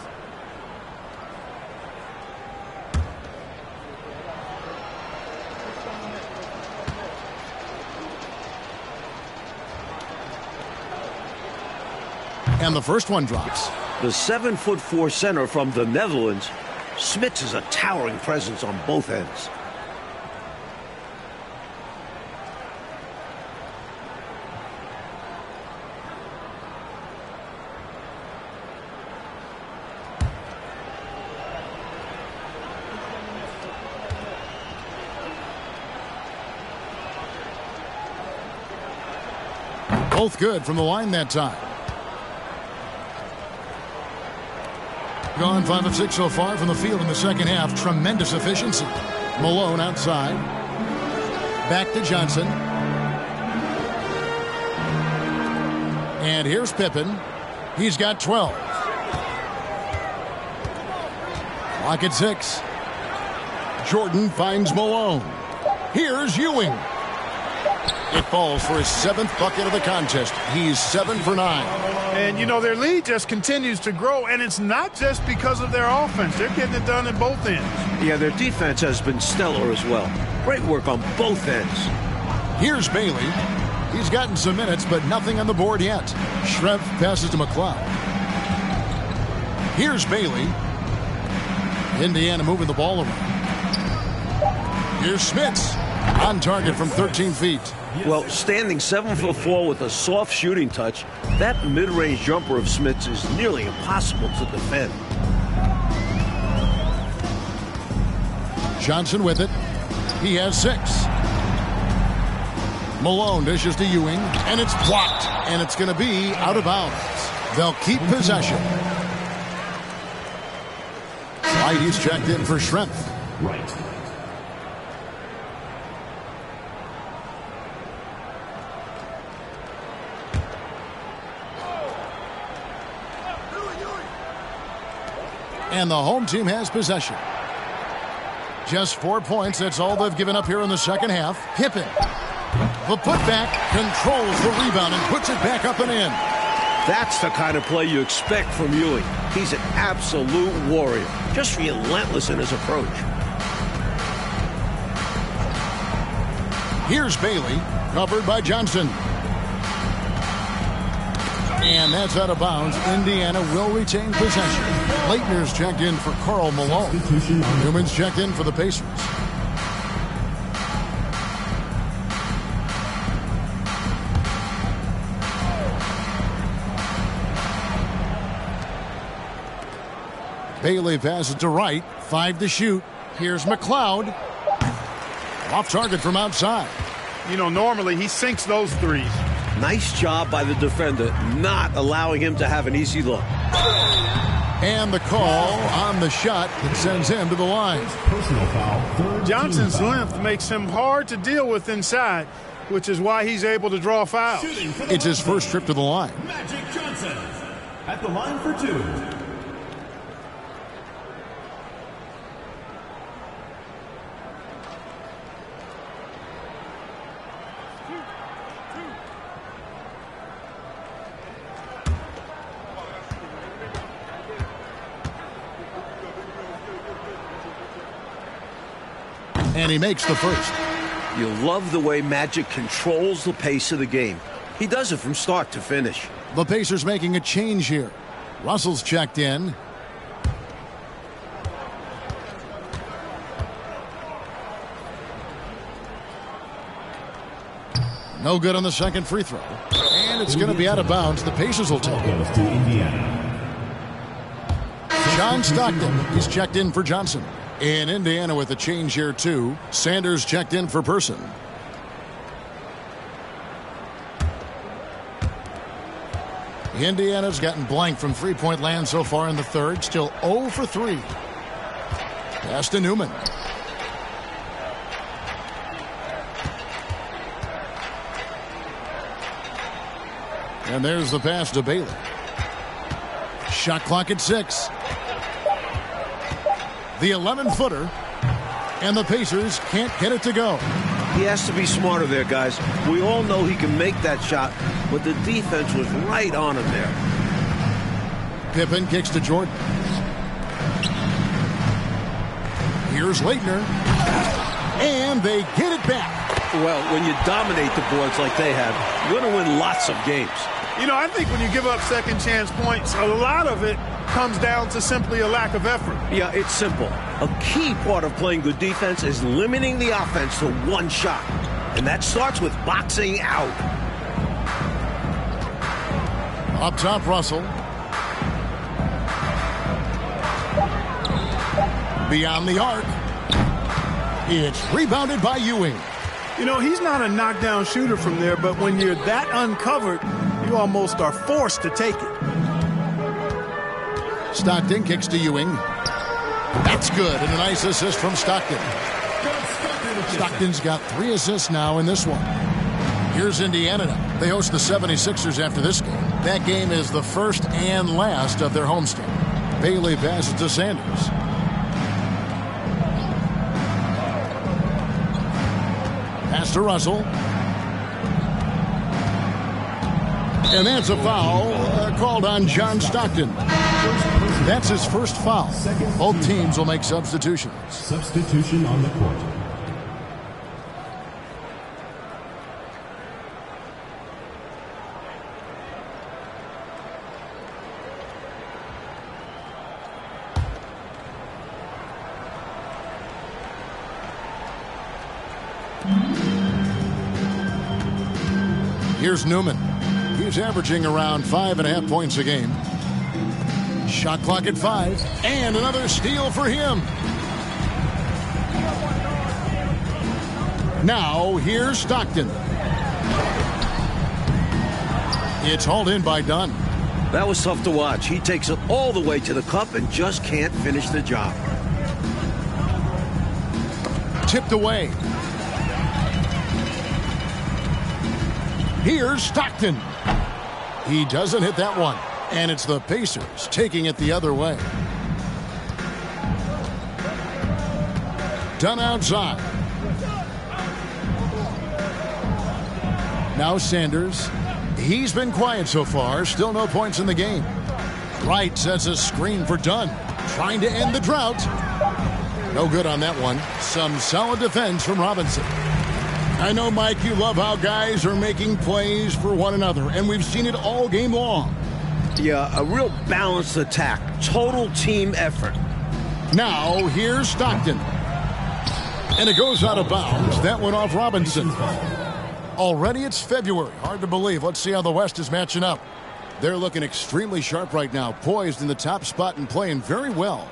And the first one drops. The seven foot four center from the Netherlands, Smits is a towering presence on both ends. Both good from the line that time. Gone five of six so far from the field in the second half. Tremendous efficiency. Malone outside. Back to Johnson. And here's Pippen. He's got 12. Clock at six. Jordan finds Malone. Here's Ewing. It falls for his seventh bucket of the contest. He's seven for nine. And, you know, their lead just continues to grow, and it's not just because of their offense. They're getting it done at both ends. Yeah, their defense has been stellar as well. Great work on both ends. Here's Bailey. He's gotten some minutes, but nothing on the board yet. Schrempf passes to McCloud. Here's Bailey. Indiana moving the ball around. Here's Smits. On target from 13 feet. Well, standing seven foot four with a soft shooting touch, that mid-range jumper of Smits is nearly impossible to defend. Johnson with it. He has six. Malone dishes to Ewing, and it's blocked, and it's going to be out of bounds. They'll keep possession. Whitey's checked in for Schrempf. Right. And the home team has possession. Just four points. That's all they've given up here in the second half. Pippen. The putback controls the rebound and puts it back up and in. That's the kind of play you expect from Ewing. He's an absolute warrior, just relentless in his approach. Here's Bailey, covered by Johnson. And that's out of bounds. Indiana will retain possession. Laettner's checked in for Karl Malone. Newman's checked in for the Pacers. Bailey passes to right. Five to shoot. Here's McCloud. Off target from outside. You know, normally he sinks those threes. Nice job by the defender, not allowing him to have an easy look. And the call on the shot that sends him to the line. personal foul. Johnson's length makes him hard to deal with inside, which is why he's able to draw fouls. Shooting for the It's his first trip to the line. Magic Johnson at the line for two. And he makes the first. You love the way Magic controls the pace of the game. He does it from start to finish. The Pacers making a change here. Russell's checked in. No good on the second free throw. And it's going to be out of bounds. The Pacers will take it. To Indiana. John Stockton. He's checked in for Johnson. In Indiana with a change here, too. Sanders checked in for Person. Indiana's gotten blank from three-point land so far in the third. Still 0 for 3. Pass to Newman. And there's the pass to Bailey. Shot clock at six. The 11-footer. And the Pacers can't get it to go. He has to be smarter there, guys. We all know he can make that shot, but the defense was right on him there. Pippen kicks to Jordan. Here's Laettner. And they get it back. Well, when you dominate the boards like they have, you're going to win lots of games. You know, I think when you give up second chance points, a lot of it comes down to simply a lack of effort. Yeah, it's simple. A key part of playing good defense is limiting the offense to one shot. And that starts with boxing out. Up top, Russell. Beyond the arc. It's rebounded by Ewing. You know, he's not a knockdown shooter from there, but when you're that uncovered, you almost are forced to take it. Stockton kicks to Ewing. That's good, and a nice assist from Stockton. Stockton's got three assists now in this one. Here's Indiana. They host the 76ers after this game. That game is the first and last of their homestand. Bailey passes to Sanders. Pass to Russell. And that's a foul uh, called on John Stockton. That's his first foul. Both teams will make substitutions. Substitution on the court. Here's Newman. He's averaging around five and a half points a game. Shot clock at five. And another steal for him. Now, here's Stockton. It's hauled in by Dunn. That was tough to watch. He takes it all the way to the cup and just can't finish the job. Tipped away. Here's Stockton. He doesn't hit that one. And it's the Pacers taking it the other way. Dunn outside. Now Sanders. He's been quiet so far. Still no points in the game. Wright sets a screen for Dunn. Trying to end the drought. No good on that one. Some solid defense from Robinson. I know, Mike, you love how guys are making plays for one another, and we've seen it all game long. Yeah, uh, a real balanced attack. Total team effort. Now, here's Stockton. And it goes out of bounds. That went off Robinson. Already it's February. Hard to believe. Let's see how the West is matching up. They're looking extremely sharp right now, poised in the top spot and playing very well.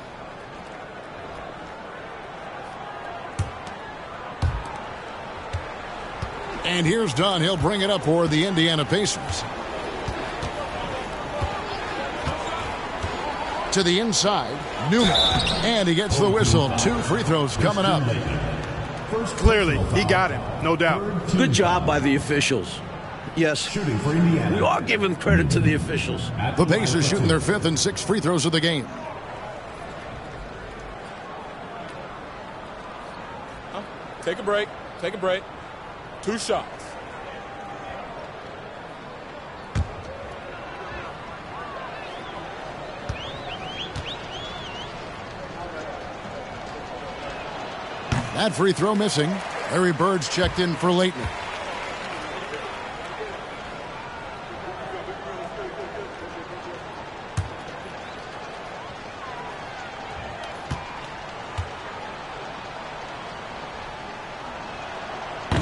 And here's Dunn. He'll bring it up for the Indiana Pacers. To the inside, Newman. And he gets the whistle. Two free throws coming up. Clearly, he got him, no doubt. Good job by the officials. Yes, Shooting for Indiana. we are giving credit to the officials. The line Pacers shooting their fifth and sixth free throws of the game. Take a break. Take a break. Two shots. That free throw missing. Larry Bird's checked in for Laettner.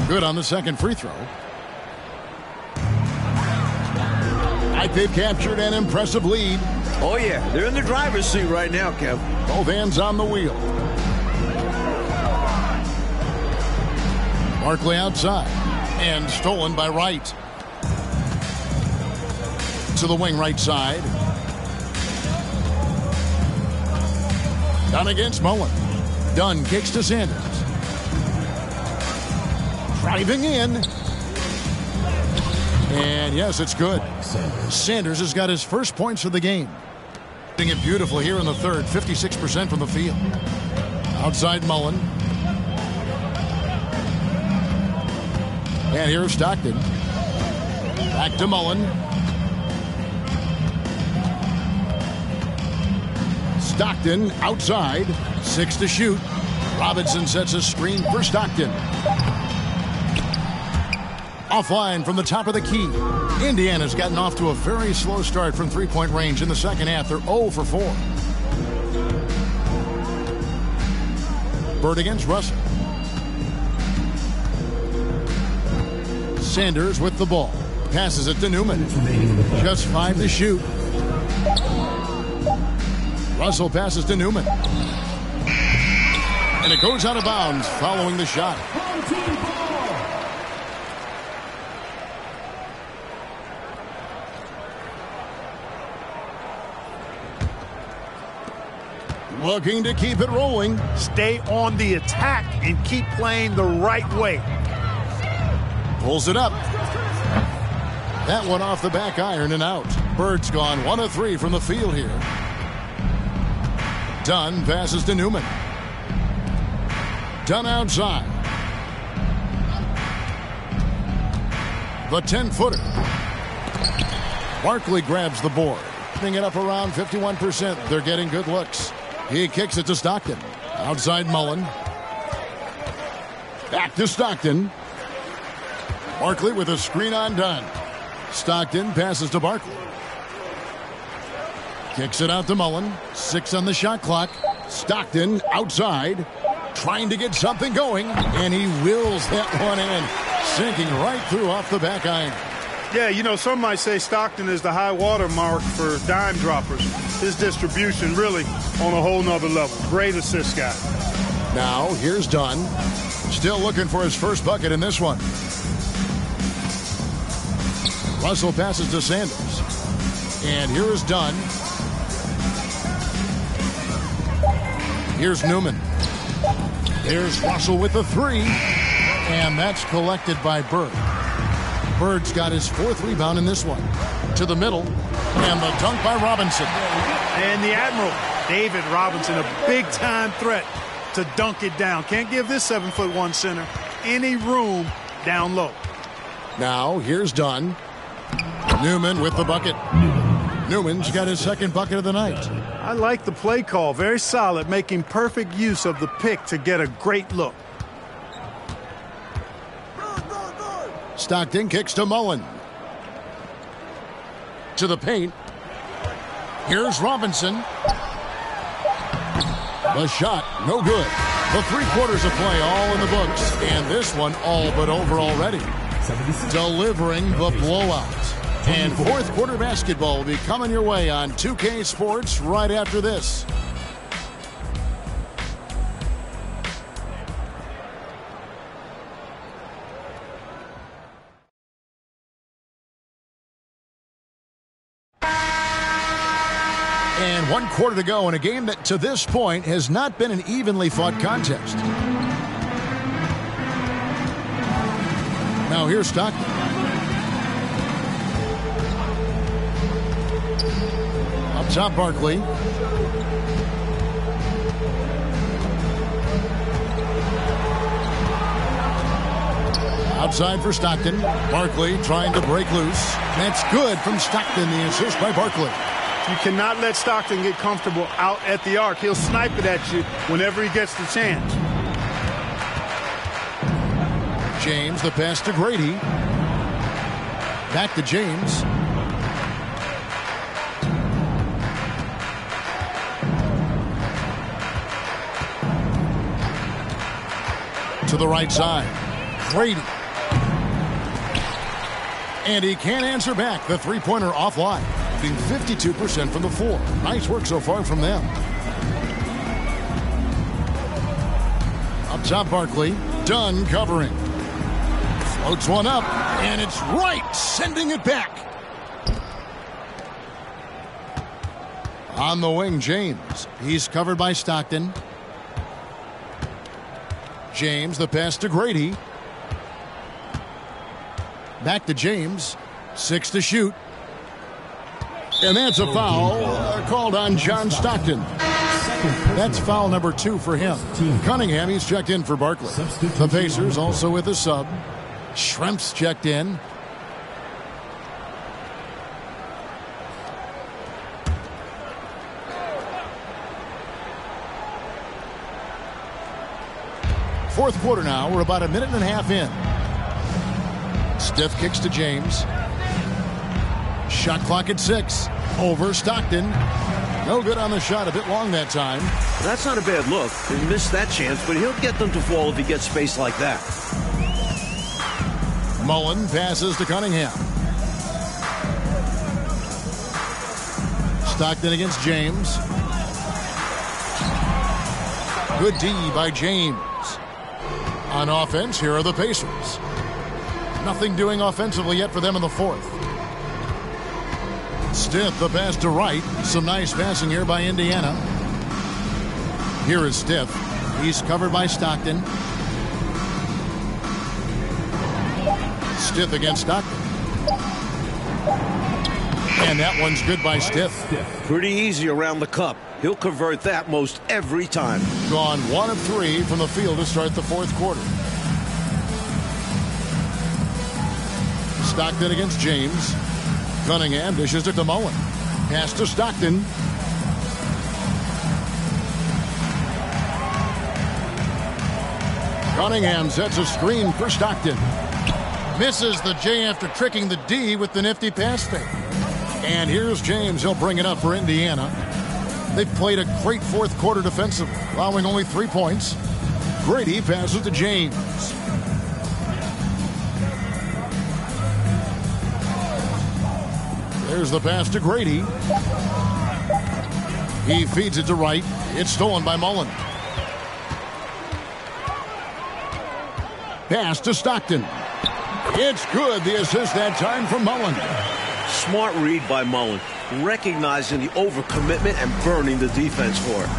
Good on the second free throw. Like they've captured an impressive lead. Oh, yeah, they're in the driver's seat right now, Kev. Both hands on the wheel. Barkley outside. And stolen by Wright. To the wing right side. Dunn against Mullin. Dunn kicks to Sanders. Driving in. And yes, it's good. Sanders has got his first points of the game. Doing it beautiful here in the third, 56% from the field. Outside Mullin. And here's Stockton. Back to Mullin. Stockton outside. Six to shoot. Robinson sets a screen for Stockton. Offline from the top of the key. Indiana's gotten off to a very slow start from three-point range in the second half. They're 0 for 4. Bird against Russell. Sanders with the ball. Passes it to Newman. Just five to shoot. Russell passes to Newman. And it goes out of bounds following the shot. Looking to keep it rolling. Stay on the attack and keep playing the right way. Pulls it up. That one off the back iron and out. Bird's gone one of three from the field here. Dunn passes to Newman. Dunn outside. The 10 footer. Barkley grabs the board. Putting it up around 51%. They're getting good looks. He kicks it to Stockton. Outside Mullin. Back to Stockton. Barkley with a screen on Dunn. Stockton passes to Barkley. Kicks it out to Mullin. Six on the shot clock. Stockton outside. Trying to get something going. And he wills that one in. Sinking right through off the back iron. Yeah, you know, some might say Stockton is the high water mark for dime droppers. His distribution really on a whole nother level. Great assist guy. Now, here's Dunn. Still looking for his first bucket in this one. Russell passes to Sanders. And here is Dunn. Here's Newman. There's Russell with the three. And that's collected by Bird. Bird's got his fourth rebound in this one. To the middle. And the dunk by Robinson. And the Admiral, David Robinson, a big-time threat to dunk it down. Can't give this seven-foot-one center any room down low. Now, here's Dunn. Newman with the bucket. Newman's got his second bucket of the night. I like the play call. Very solid, making perfect use of the pick to get a great look. Stockton kicks to Mullin. To the paint. Here's Robinson. The shot, no good. The three quarters of play all in the books. And this one all but over already. Delivering the blowout. And fourth quarter basketball will be coming your way on 2K Sports right after this. And one quarter to go in a game that to this point has not been an evenly fought contest. Now here's Stockton. Up top, Barkley. Outside for Stockton. Barkley trying to break loose. That's good from Stockton. The assist by Barkley. You cannot let Stockton get comfortable out at the arc. He'll snipe it at you whenever he gets the chance. James, the pass to Grady. Back to James. To the right side. Grady. And he can't answer back. The three-pointer offline. Being 52% from the floor. Nice work so far from them. Up top, Barkley. Dunn covering. Floats one up, and it's right, sending it back. On the wing, James. He's covered by Stockton. James, the pass to Grady. Back to James. Six to shoot. And that's a foul uh, called on John Stockton. That's foul number two for him. Cunningham, he's checked in for Barkley. The Pacers also with a sub. Schrempf's checked in. Fourth quarter now. We're about a minute and a half in. Stith kicks to James. Shot clock at six. Over Stockton. No good on the shot. A bit long that time. That's not a bad look. He missed that chance, but he'll get them to fall if he gets space like that. Mullin passes to Cunningham. Stockton against James. Good D by James. On offense, here are the Pacers. Nothing doing offensively yet for them in the fourth. Stith, the pass to Wright. Some nice passing here by Indiana. Here is Stith. He's covered by Stockton. Stith against Stockton. And that one's good by Stith. Pretty easy around the cup. He'll convert that most every time. Gone one of three from the field to start the fourth quarter. Stockton against James. Cunningham dishes it to Mullin. Pass to Stockton. Cunningham sets a screen for Stockton. Misses the J after tricking the D with the nifty pass fake. And here's James. He'll bring it up for Indiana. They've played a great fourth quarter defensively, allowing only three points. Grady passes to James. There's the pass to Grady. He feeds it to Wright. It's stolen by Mullin. Pass to Stockton. It's good. The assist that time from Mullin. Smart read by Mullin, recognizing the overcommitment and burning the defense for it.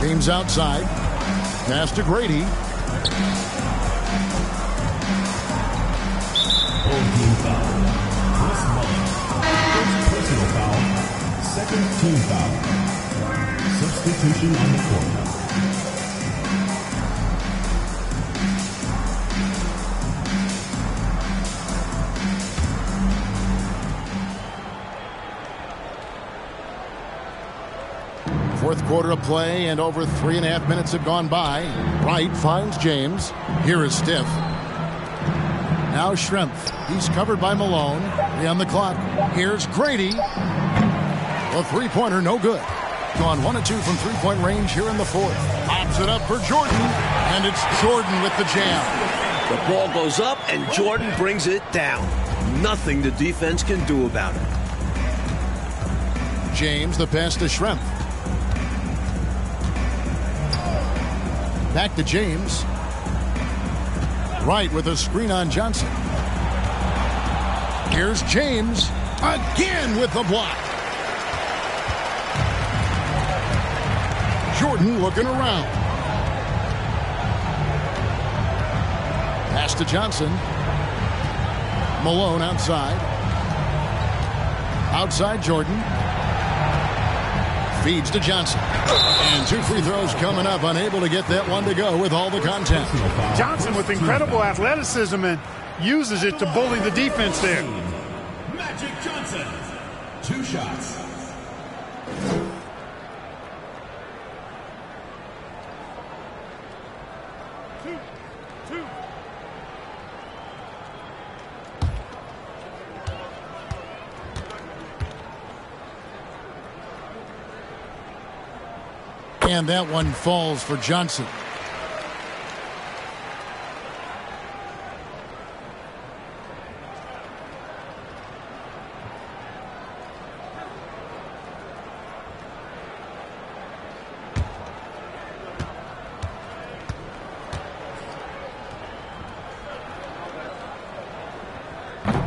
James outside. Pass to Grady. Full team foul. Chris Mullin. First personal foul. Second team foul. Substitution on the court. Quarter of play, and over three and a half minutes have gone by. Wright finds James. Here is Stith. Now Schrempf. He's covered by Malone. Three on the clock. Here's Grady. The three-pointer, no good. Gone one and two from three-point range here in the fourth. Pops it up for Jordan, and it's Jordan with the jam. The ball goes up, and Jordan brings it down. Nothing the defense can do about it. James, the pass to Schrempf. Back to James. Wright with a screen on Johnson. Here's James again with the block. Jordan looking around. Pass to Johnson. Malone outside. Outside Jordan. Feeds to Johnson. And two free throws coming up. Unable to get that one to go with all the contact. Johnson with incredible athleticism and uses it to bully the defense there. Magic Johnson. Two shots. And that one falls for Johnson.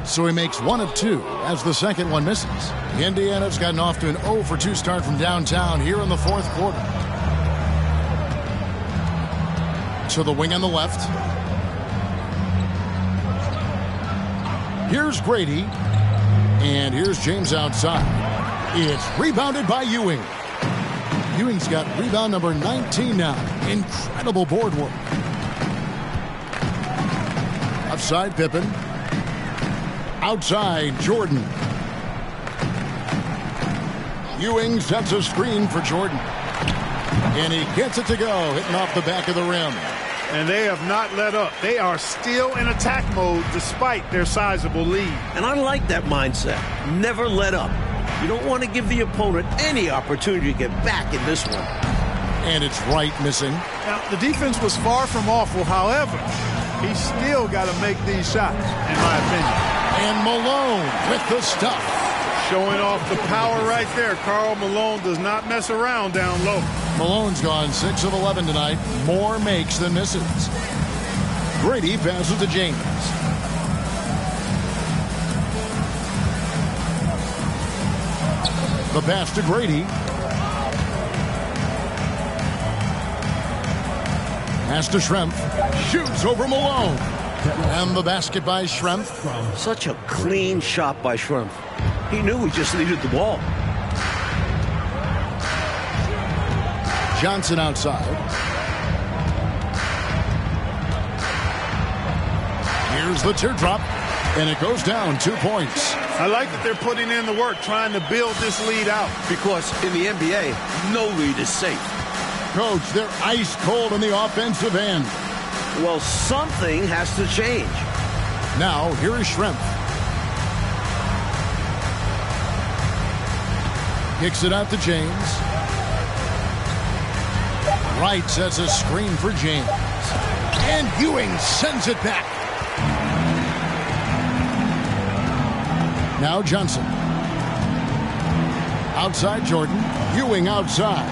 so he makes one of two as the second one misses. Indiana's gotten off to an 0 for 2 start from downtown here in the fourth quarter. To the wing on the left. Here's Grady. And here's James outside. It's rebounded by Ewing. Ewing's got rebound number 19 now. Incredible board work. Outside Pippen. Outside Jordan. Ewing sets a screen for Jordan. And he gets it to go, hitting off the back of the rim. And they have not let up. They are still in attack mode despite their sizable lead. And I like that mindset. Never let up. You don't want to give the opponent any opportunity to get back in this one. And it's Wright missing. Now, the defense was far from awful. However, he still got to make these shots, in my opinion. And Malone with the stuff. Showing off the power right there. Karl Malone does not mess around down low. Malone's gone 6 of 11 tonight. More makes than misses. Grady passes to James. The pass to Grady. Pass to Schrempf. Shoots over Malone. And the basket by Schrempf. Such a clean shot by Schrempf. He knew he just needed the ball. Johnson outside. Here's the teardrop. And it goes down two points. I like that they're putting in the work trying to build this lead out. Because in the NBA, no lead is safe. Coach, they're ice cold in the offensive end. Well, something has to change. Now, here is Schrempf. Kicks it out to James. Wright sets a screen for James. And Ewing sends it back. Now Johnson. Outside Jordan. Ewing outside.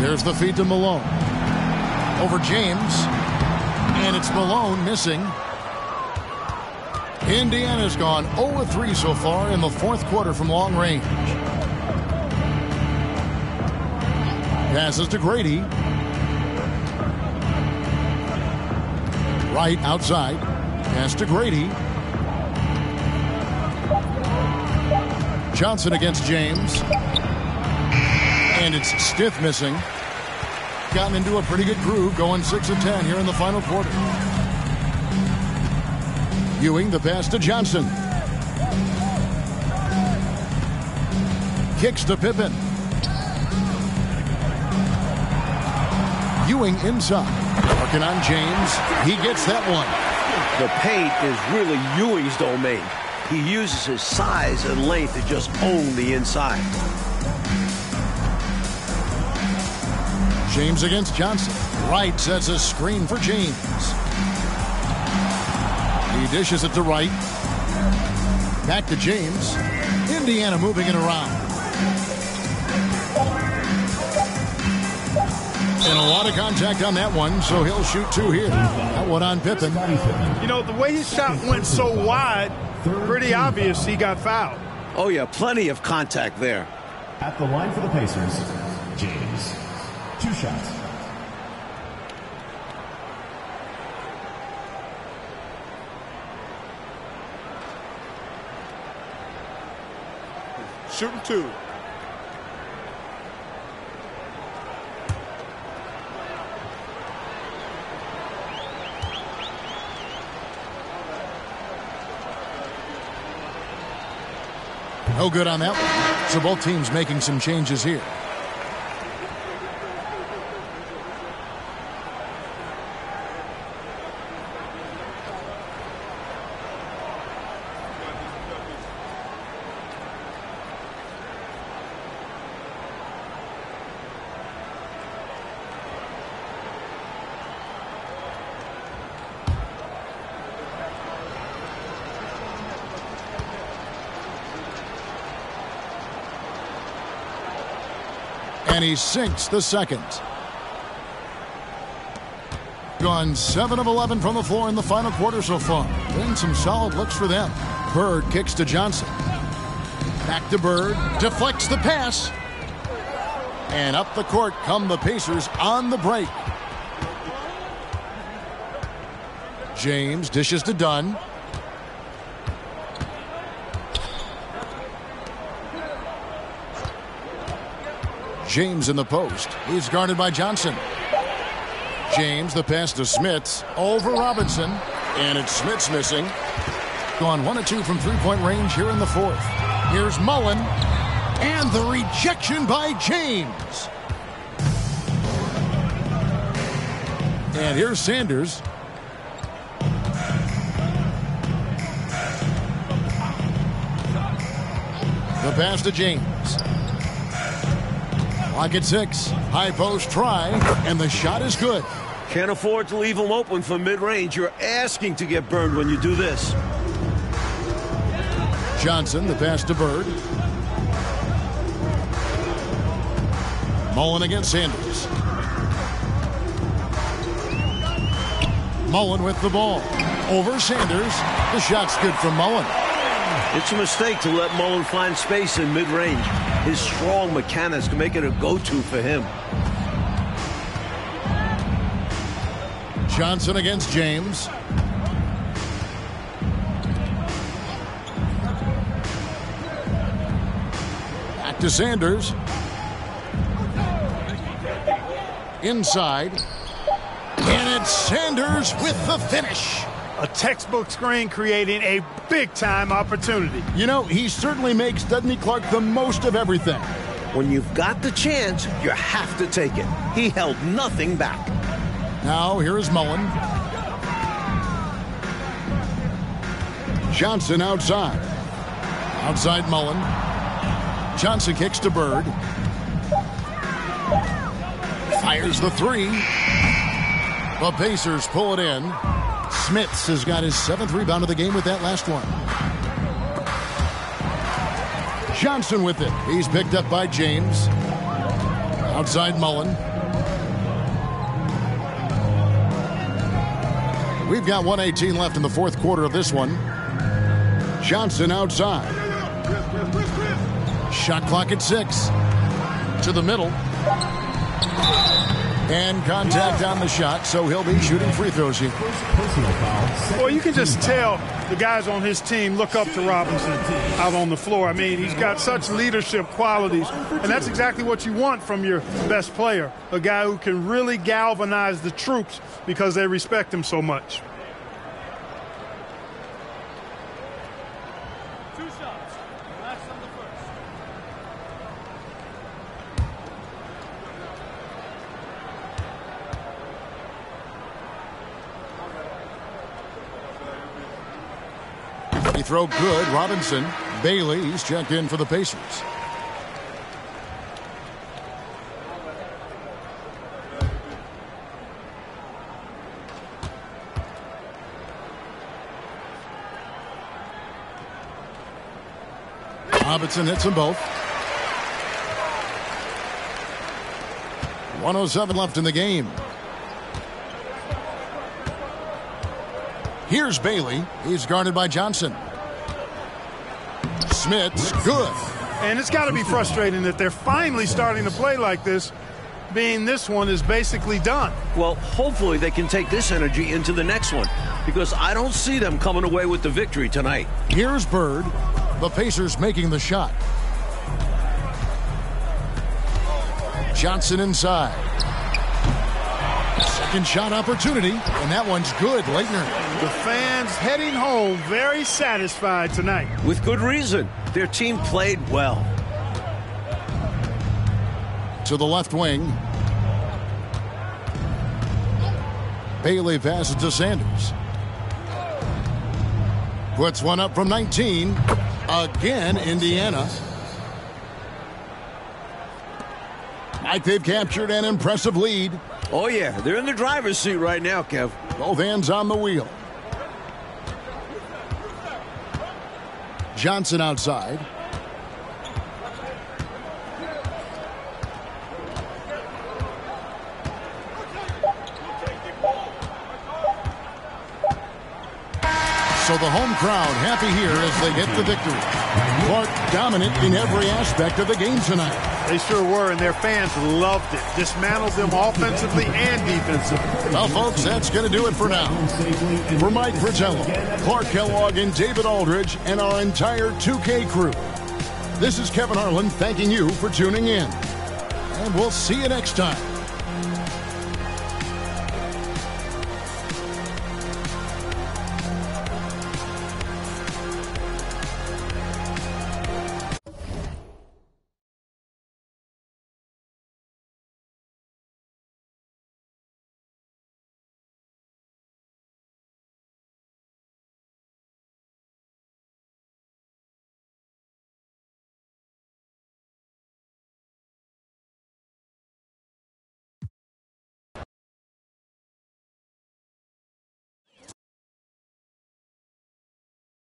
There's the feed to Malone. Over James. And it's Malone missing. Indiana's gone 0-3 so far in the fourth quarter from long range. Passes to Grady. Wright outside. Pass to Grady. Johnson against James. And it's Stith missing. Gotten into a pretty good groove, going 6 of 10 here in the final quarter. Ewing the pass to Johnson. Kicks to Pippen. Ewing inside. Working on James. He gets that one. The paint is really Ewing's domain. He uses his size and length to just own the inside. James against Johnson. Wright sets a screen for James. He dishes it to Wright. Back to James. Indiana moving it around. And a lot of contact on that one, so he'll shoot two here. That one on Pippen. You know, the way his shot went so wide, pretty obvious he got fouled. Oh, yeah, plenty of contact there. At the line for the Pacers, James. Two shots. Shooting two. No good on that one. So both teams making some changes here. He sinks the second. Gone 7 of 11 from the floor in the final quarter so far. Been some solid looks for them. Bird kicks to Johnson. Back to Bird. Deflects the pass. And up the court come the Pacers on the break. James dishes to Dunn. James in the post. He's guarded by Johnson. James, the pass to Smits. Over Robinson. And it's Smits missing. Gone one or two from three-point range here in the fourth. Here's Mullin. And the rejection by James. And here's Sanders. The pass to James. Lock at six. High post try, and the shot is good. Can't afford to leave him open for mid-range. You're asking to get burned when you do this. Johnson, the pass to Bird. Mullin against Sanders. Mullin with the ball. Over Sanders. The shot's good from Mullin. It's a mistake to let Mullin find space in mid-range. His strong mechanics can make it a go-to for him. Johnson against James. Back to Sanders. Inside. And it's Sanders with the finish. A textbook screen creating a big-time opportunity. You know, he certainly makes, doesn't Clark, the most of everything. When you've got the chance, you have to take it. He held nothing back. Now, here is Mullin. Johnson outside. Outside Mullin. Johnson kicks to Bird. Fires the three. The Pacers pull it in. Smits has got his seventh rebound of the game with that last one. Johnson with it. He's picked up by James. Outside Mullin. We've got 118 left in the fourth quarter of this one. Johnson outside. Shot clock at six. To the middle. And contact on the shot, so he'll be shooting free throws here. Well, you can just tell the guys on his team look up to Robinson out on the floor. I mean, he's got such leadership qualities, and that's exactly what you want from your best player, a guy who can really galvanize the troops because they respect him so much. Two shots. Last on the first. He throw good. Robinson. Bailey, he's checked in for the Pacers. Robinson hits them both. 107 left in the game. Here's Bailey. He's guarded by Johnson. Smith's good. And it's got to be frustrating that they're finally starting to play like this, being this one is basically done. Well, hopefully they can take this energy into the next one because I don't see them coming away with the victory tonight. Here's Bird. The Pacers making the shot. Johnson inside. Second shot opportunity, and that one's good. Laettner. The fans heading home very satisfied tonight. With good reason. Their team played well. to the left wing. Bailey passes to Sanders. Puts one up from 19. Again, Indiana. Like they've captured an impressive lead. Oh, yeah, they're in the driver's seat right now, Kev. Both hands on the wheel. Johnson outside. The home crowd happy here as they get the victory. Clark dominant in every aspect of the game tonight. They sure were, and their fans loved it. Dismantled them offensively and defensively. Well, folks, that's going to do it for now. For Mike Fratello, Clark Kellogg, and David Aldridge, and our entire 2K crew, this is Kevin Harlan thanking you for tuning in. And we'll see you next time.